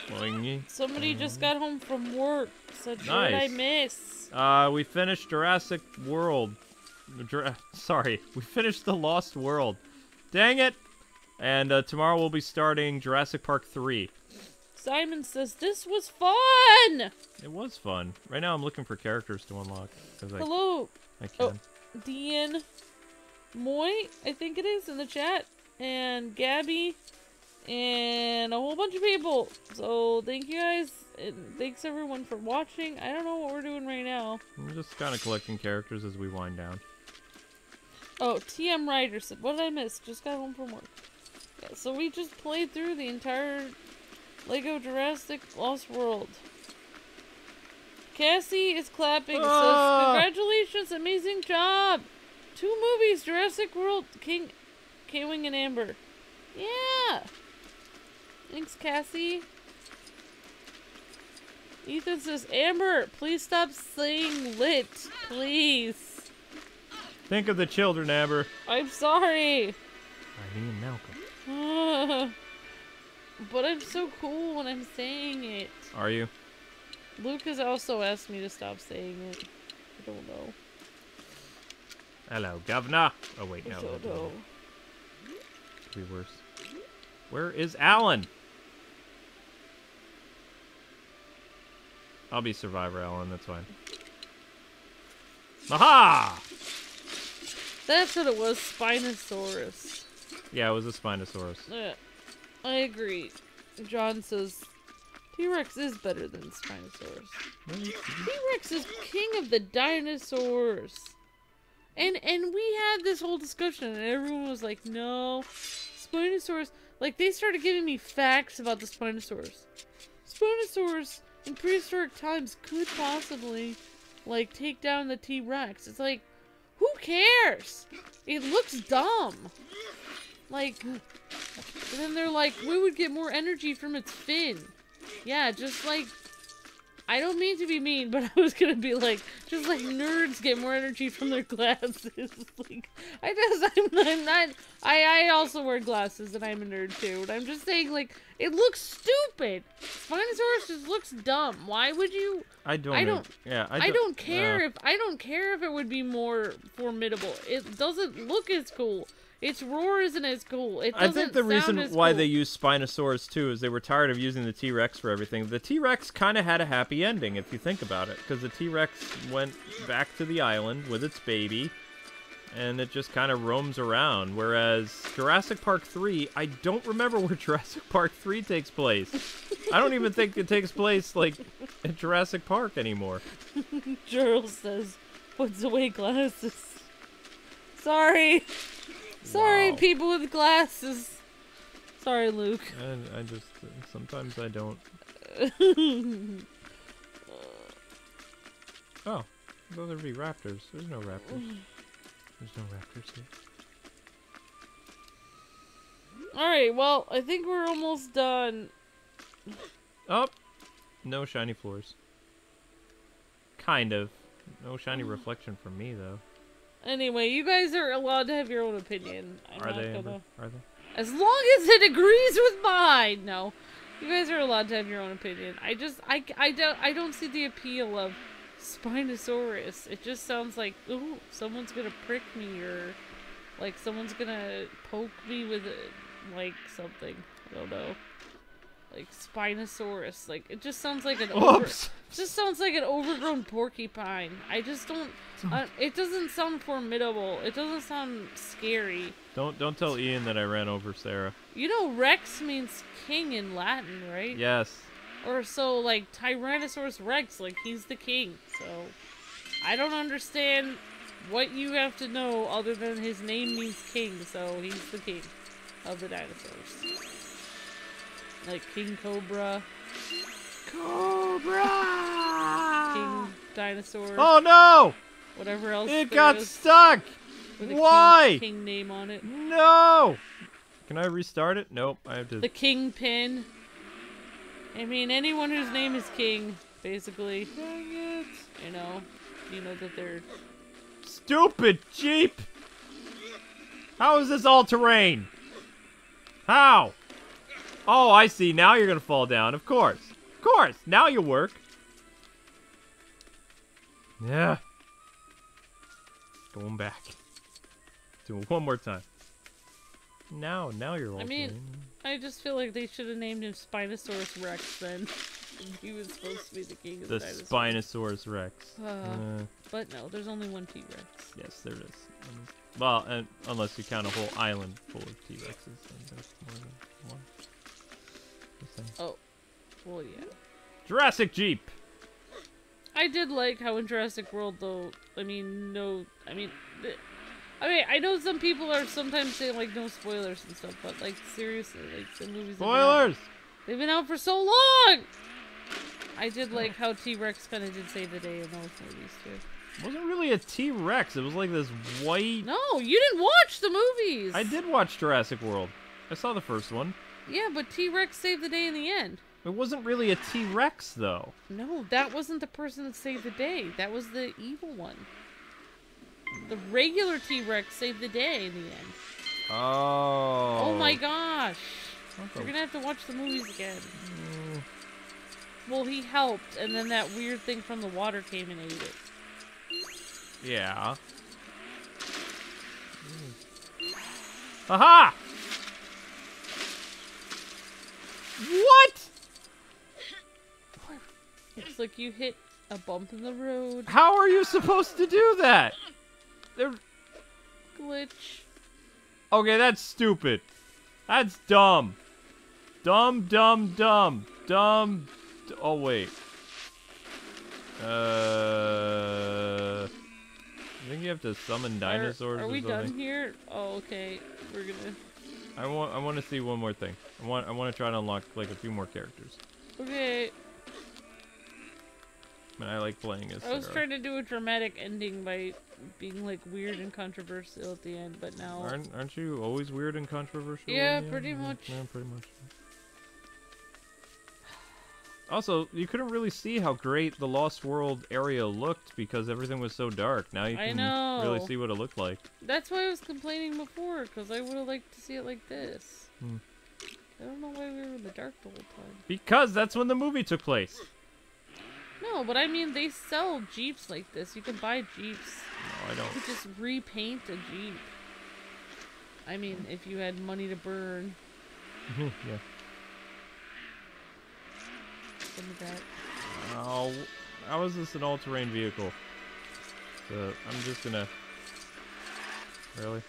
Boingy.
Somebody just got home from work. Said, what did I
Nice.
miss?
Uh, we finished Jurassic World. Jura- Sorry, we finished The Lost World. Dang it! And uh, tomorrow we'll be starting Jurassic Park 3.
Simon says, this was fun!
It was fun. Right now I'm looking for characters to unlock. Because I,
Hello,
I can.
Oh. Dean Moy, I think it is, in the chat. And Gabby and a whole bunch of people. So thank you guys, and thanks everyone for watching. I don't know what we're doing right now.
I'm just kind of collecting characters as we wind down.
Oh, TM Ryder said, what did I miss? Just got home from work. Yeah, so we just played through the entire Lego Jurassic Lost World. Cassie is clapping. Says,
Ah!
congratulations, amazing job. Two movies, Jurassic World, King, K-Wing and Amber. Yeah. Thanks, Cassie. Ethan says, Amber, please stop saying lit, please.
Think of the children, Amber.
I'm sorry.
Heidi and Malcolm.
but I'm so cool when I'm saying it.
Are you?
Luke has also asked me to stop saying it. I don't know.
Hello, governor. Oh wait,
I
no.
don't know.
Could be worse. Where is Alan? I'll be Survivor Alan, that's fine. Aha!
That's what it was, Spinosaurus.
Yeah, it was a Spinosaurus.
Yeah, I agree. John says T-Rex is better than Spinosaurus. T-Rex is king of the dinosaurs. And and we had this whole discussion and everyone was like, "No, Spinosaurus." Like they started giving me facts about the Spinosaurus. Spinosaurus in prehistoric times could possibly like take down the T-Rex. It's like, who cares? It looks dumb. Like, then they're like, we would get more energy from its fin. Yeah, just like, I don't mean to be mean, but I was gonna be like, just like nerds get more energy from their glasses. like, I just, I'm, I'm not, I, I also wear glasses and I'm a nerd too. And I'm just saying, like, it looks stupid. Spinosaurus just looks dumb. Why would you?
I don't.
I don't-
Yeah, I
I
don't,
care
uh,
if I don't care if it would be more formidable. It doesn't look as cool. Its roar isn't as cool. It
I
doesn't
think the
sound
reason why
cool.
they used Spinosaurus too is they were tired of using the T Rex for everything. The T Rex kind of had a happy ending if you think about it, because the T Rex went back to the island with its baby, and it just kind of roams around. Whereas Jurassic Park 3, I don't remember where Jurassic Park 3 takes place. I don't even think it takes place like in Jurassic Park anymore.
Gerald says, puts away glasses. Sorry. Sorry,
Wow.
people with glasses. Sorry, Luke.
And I just sometimes I don't. Oh, I thought there'd be raptors. There's no raptors. There's no raptors here.
Alright, well, I think we're almost done.
Oh, no shiny floors. Kind of. No shiny
Mm.
reflection from me though.
Anyway, you guys are allowed to have your own opinion. I'm
Are they?
gonna...
Are they?
As long as it agrees with mine. No. You guys are allowed to have your own opinion. I just I, I don't I don't see the appeal of Spinosaurus. It just sounds like ooh, someone's going to prick me or like someone's going to poke me with a, like something. I don't know. Like Spinosaurus. Like it just sounds like an over,
Oops.
just sounds like an overgrown porcupine. I just don't uh, it doesn't sound formidable. It doesn't sound scary.
Don't don't tell Ian that I ran over Sarah.
You know, Rex means king in Latin, right?
Yes.
Or so, like, Tyrannosaurus Rex, like, he's the king. So, I don't understand what you have to know other than his name means king, so he's the king of the dinosaurs. Like, King Cobra,
Cobra.
King Dinosaur,
Oh no!
whatever else
It got
is
stuck.
with
Why?
King, king name on it.
No. Can I restart it? Nope. I have to.
The Kingpin. I mean, anyone whose name is King, basically. Dang it! You know, you know that they're
Stupid Jeep! How is this all terrain? How? Oh, I see. Now you're gonna fall down. Of course. Of course. Now you work. Yeah. Going back. Do it one more time. Now, now you're all
I mean. I just feel like they should have named him Spinosaurus Rex then. he was supposed to be the king of
the
the dinosaurs.
Spinosaurus Rex.
Uh,
Uh,
But no, there's only one T Rex.
yes, there is. Um, Well, and unless you count a whole island full of T Rexes, then there's more than one. This thing.
Oh, well, yeah.
Jurassic Jeep.
I did like how in Jurassic World, though. I mean, no. I mean, I mean, I know some people are sometimes saying like no spoilers and stuff, but like seriously, like the movies. have been out-
Spoilers.
They've been out for so long. I did like how T Rex kind of did save the day in those movies too.
It wasn't really a T Rex. It was like this white.
No, you didn't watch the movies.
I did watch Jurassic World. I saw the first one.
Yeah, but T Rex saved the day in the end.
It wasn't really a T Rex though.
No, that wasn't the person that saved the day. That was the evil one. The regular T Rex saved the day in the end.
Oh.
Oh, my gosh.
What
You're gonna have to watch the movies again. Mm. Well, he helped, and then that weird thing from the water came and ate it.
Yeah. Mm. Aha! What?
It's like you hit a bump in the road.
How are you supposed to do that? There.
Glitch.
Okay, that's stupid. That's dumb. Dumb, dumb, dumb, dumb. d- Oh wait. Uh. I think you have to summon dinosaurs
Are, are we done here? Oh, okay. We're gonna.
I want. I want to see one more thing. I want. I want to try to unlock like a few more characters.
Okay.
I mean, I like playing as.
I was
Sarah.
trying to do a dramatic ending by being like weird and controversial at the end, but now.
Aren't Aren't you always weird and controversial?
Yeah, pretty
end?
much.
Yeah, pretty much. Also, you couldn't really see how great the Lost World area looked because everything was so dark. Now you
I
can really see what it looked like.
That's why I was complaining before, because I would have liked to see it like this.
Hmm.
I don't know why we were in the dark the whole time.
Because that's when the movie took place.
No, but I mean, they sell Jeeps like this. You can buy Jeeps.
No, I don't.
You could just repaint a Jeep. I mean, if you had money to burn,
yeah.
Some of that.
Oh, how is this an all-terrain vehicle? So I'm just gonna. Really?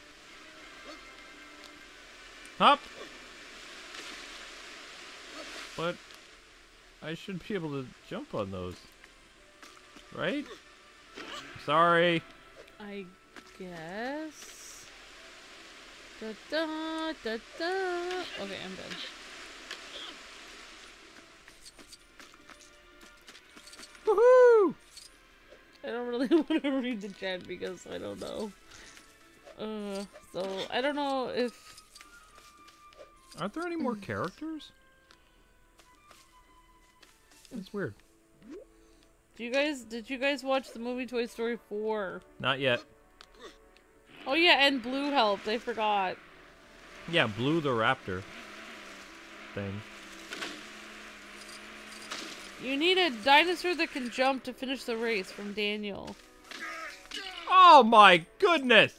Hop. But I should be able to jump on those, right? Sorry.
I guess. Da da da da. Okay, I'm done.
Woohoo!
I don't really want to read the chat because I don't know. Uh, so I don't know if
Aren't there any more characters? That's weird.
do you guys did you guys watch the movie Toy Story 4?
Not yet.
Oh yeah, and Blue helped. I forgot.
Yeah, Blue the Raptor thing.
You need a dinosaur that can jump to finish the race from Daniel.
Oh my goodness!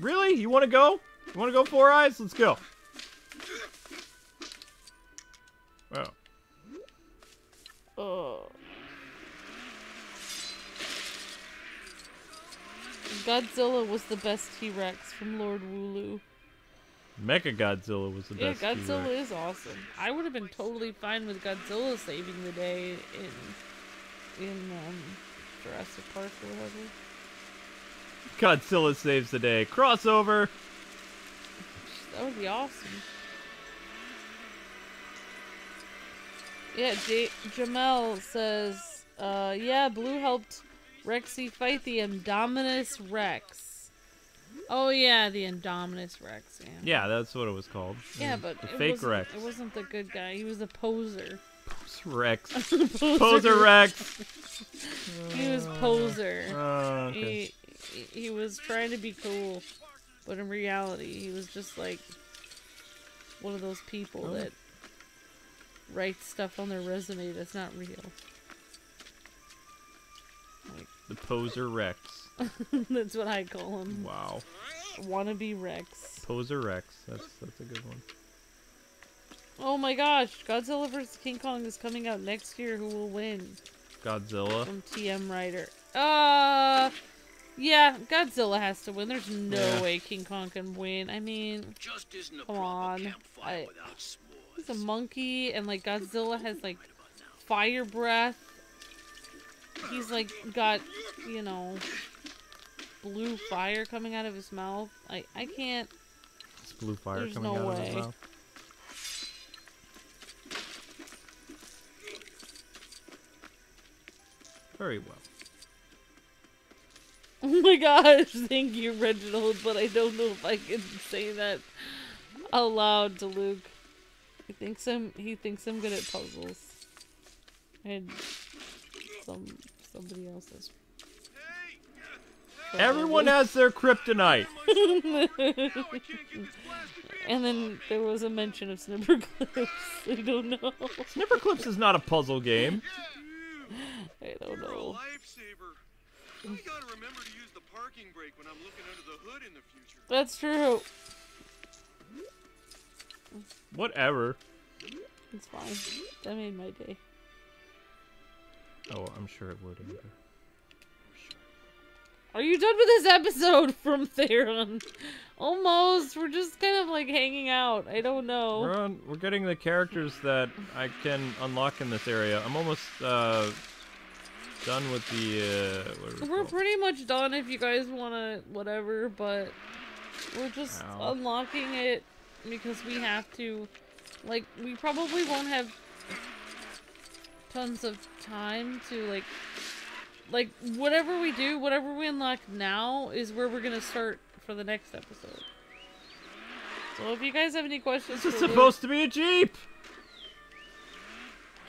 Really? You want to go? You want to go Four Eyes? Let's go. Wow.
Oh. Godzilla was the best T-Rex from Lord Wooloo.
Mecha Godzilla was the
Yeah,
best.
Godzilla
T-Rex.
is awesome. I would have been totally fine with Godzilla saving the day in in um, Jurassic Park or whatever.
Godzilla saves the day. Crossover.
That would be awesome. Yeah, J- Jamel says, uh, yeah, Blue helped Rexy fight the Indominus Rex. Oh yeah, the Indominus Rex. Yeah.
Yeah, that's what it was called.
Yeah, but
the
it
fake
wasn't,
Rex.
It wasn't the good guy. He was a poser.
Rex.
poser.
Poser Rex.
He was poser.
Oh, okay.
he, he he was trying to be cool, but in reality, he was just like one of those people
Oh.
that write stuff on their resume that's not real.
Like, The Poser Rex.
that's what I call him.
Wow.
Wannabe Rex.
Poser Rex. That's that's a good one.
Oh my gosh, Godzilla vs King Kong is coming out next year. Who will win?
Godzilla.
From TM Writer. Uh, yeah, Godzilla has to win. There's no
Yeah.
way King Kong can win. I mean,
Just isn't a
come on. I. He's a monkey, and like Godzilla has like fire breath. He's like got, you know, blue fire coming out of his mouth. I I can't.
It's blue fire
There's
coming
no
out of his
way.
mouth. Very well.
Oh my gosh, thank you, Reginald, but I don't know if I can say that out loud to Luke. He thinks I'm he thinks I'm good at puzzles. And some somebody else is.
Everyone has their kryptonite.
and then there was a mention of Snipper Clips. I don't know.
Snipper Clips is not a puzzle game.
I don't know.
lifesaver. I gotta remember to use the parking brake when I'm looking under the hood in the future.
That's true.
Whatever.
It's fine. That made my day.
Oh, I'm sure it would. Amber.
Are you done with this episode from Theron? Almost. We're just kind of like hanging out. I don't know.
We're on. We're getting the characters that I can unlock in this area. I'm almost uh, done with the. Uh,
We're
called?
pretty much done if you guys want to, whatever, but we're just
Ow.
unlocking it because we have to. Like, we probably won't have tons of time to, like, like, whatever we do, whatever we unlock now is where we're gonna start for the next episode. So if you guys have any questions,
This is
for Luke-
supposed to be a jeep.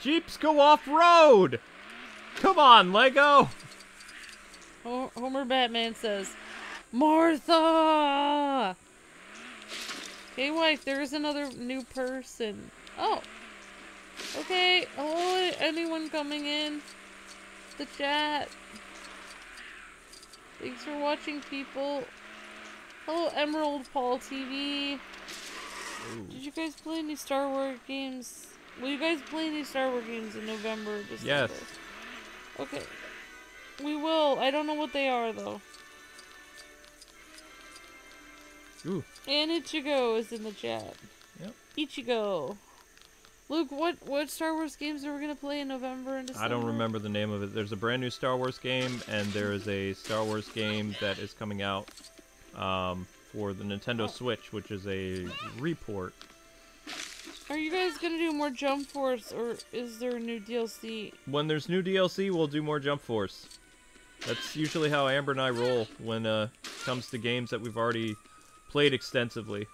Jeeps go off road. Come on, Lego.
Homer Batman says, Martha! Hey, wife, there's another new person. Oh. Okay. Hello, anyone coming in? The chat. Thanks for watching, people. Hello, Emerald Paul TV. Did you guys play any Star Wars games? Will you guys play any Star Wars games in November December?
Yes.
Okay. We will. I don't know what they are though.
Ooh.
And Ichigo is in the chat.
Yep.
Ichigo. Luke, what what Star Wars games are we gonna play in November and December?
I don't remember the name of it. There's a brand new Star Wars game, and there is a Star Wars game that is coming out um, for the Nintendo
Oh.
Switch, which is a report.
Are you guys gonna do more Jump Force, or is there a new DLC?
When there's new DLC, we'll do more Jump Force. That's usually how Amber and I roll when uh, it comes to games that we've already played extensively.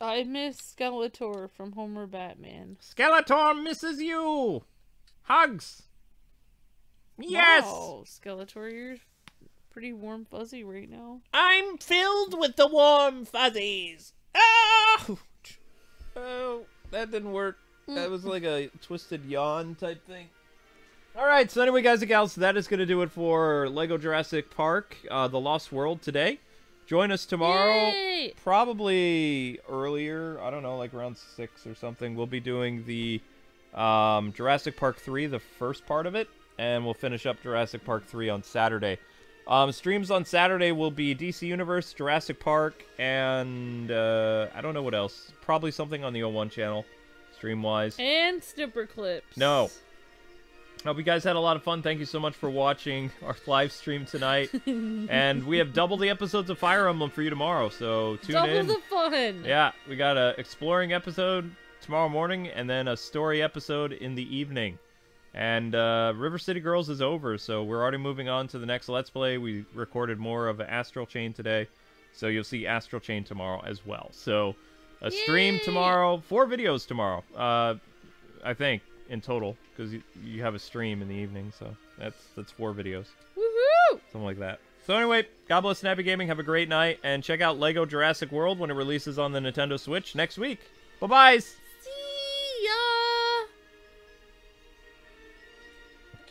I miss Skeletor from Homer Batman.
Skeletor misses you. Hugs. Yes.
Wow, Skeletor, you're pretty warm fuzzy right now.
I'm filled with the warm fuzzies. Oh, oh, that didn't work. That was like a twisted yawn type thing. All right, so anyway, guys and gals, that is going to do it for Lego Jurassic Park: uh, The Lost World today. Join us tomorrow,
Yay!
probably earlier. I don't know, like around six or something. We'll be doing the um, Jurassic Park three, the first part of it, and we'll finish up Jurassic Park three on Saturday. Um, streams on Saturday will be DC Universe, Jurassic Park, and uh, I don't know what else. Probably something on the O1 channel, stream wise.
And Snipper Clips.
No. Hope you guys had a lot of fun. Thank you so much for watching our live stream tonight. and we have double the episodes of Fire Emblem for you tomorrow, so tune
Double
in.
the fun.
Yeah, we got a exploring episode tomorrow morning, and then a story episode in the evening. And uh, River City Girls is over, so we're already moving on to the next Let's Play. We recorded more of Astral Chain today, so you'll see Astral Chain tomorrow as well. So a stream tomorrow, four videos tomorrow, uh, I think in total, because you, you have a stream in the evening, so that's that's four videos,
Woohoo!
something like that. So anyway, God bless Snappy Gaming. Have a great night, and check out Lego Jurassic World when it releases on the Nintendo Switch next week. Bye byes.
See ya!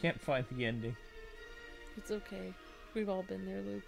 Can't find the ending.
It's okay. We've all been there, Luke.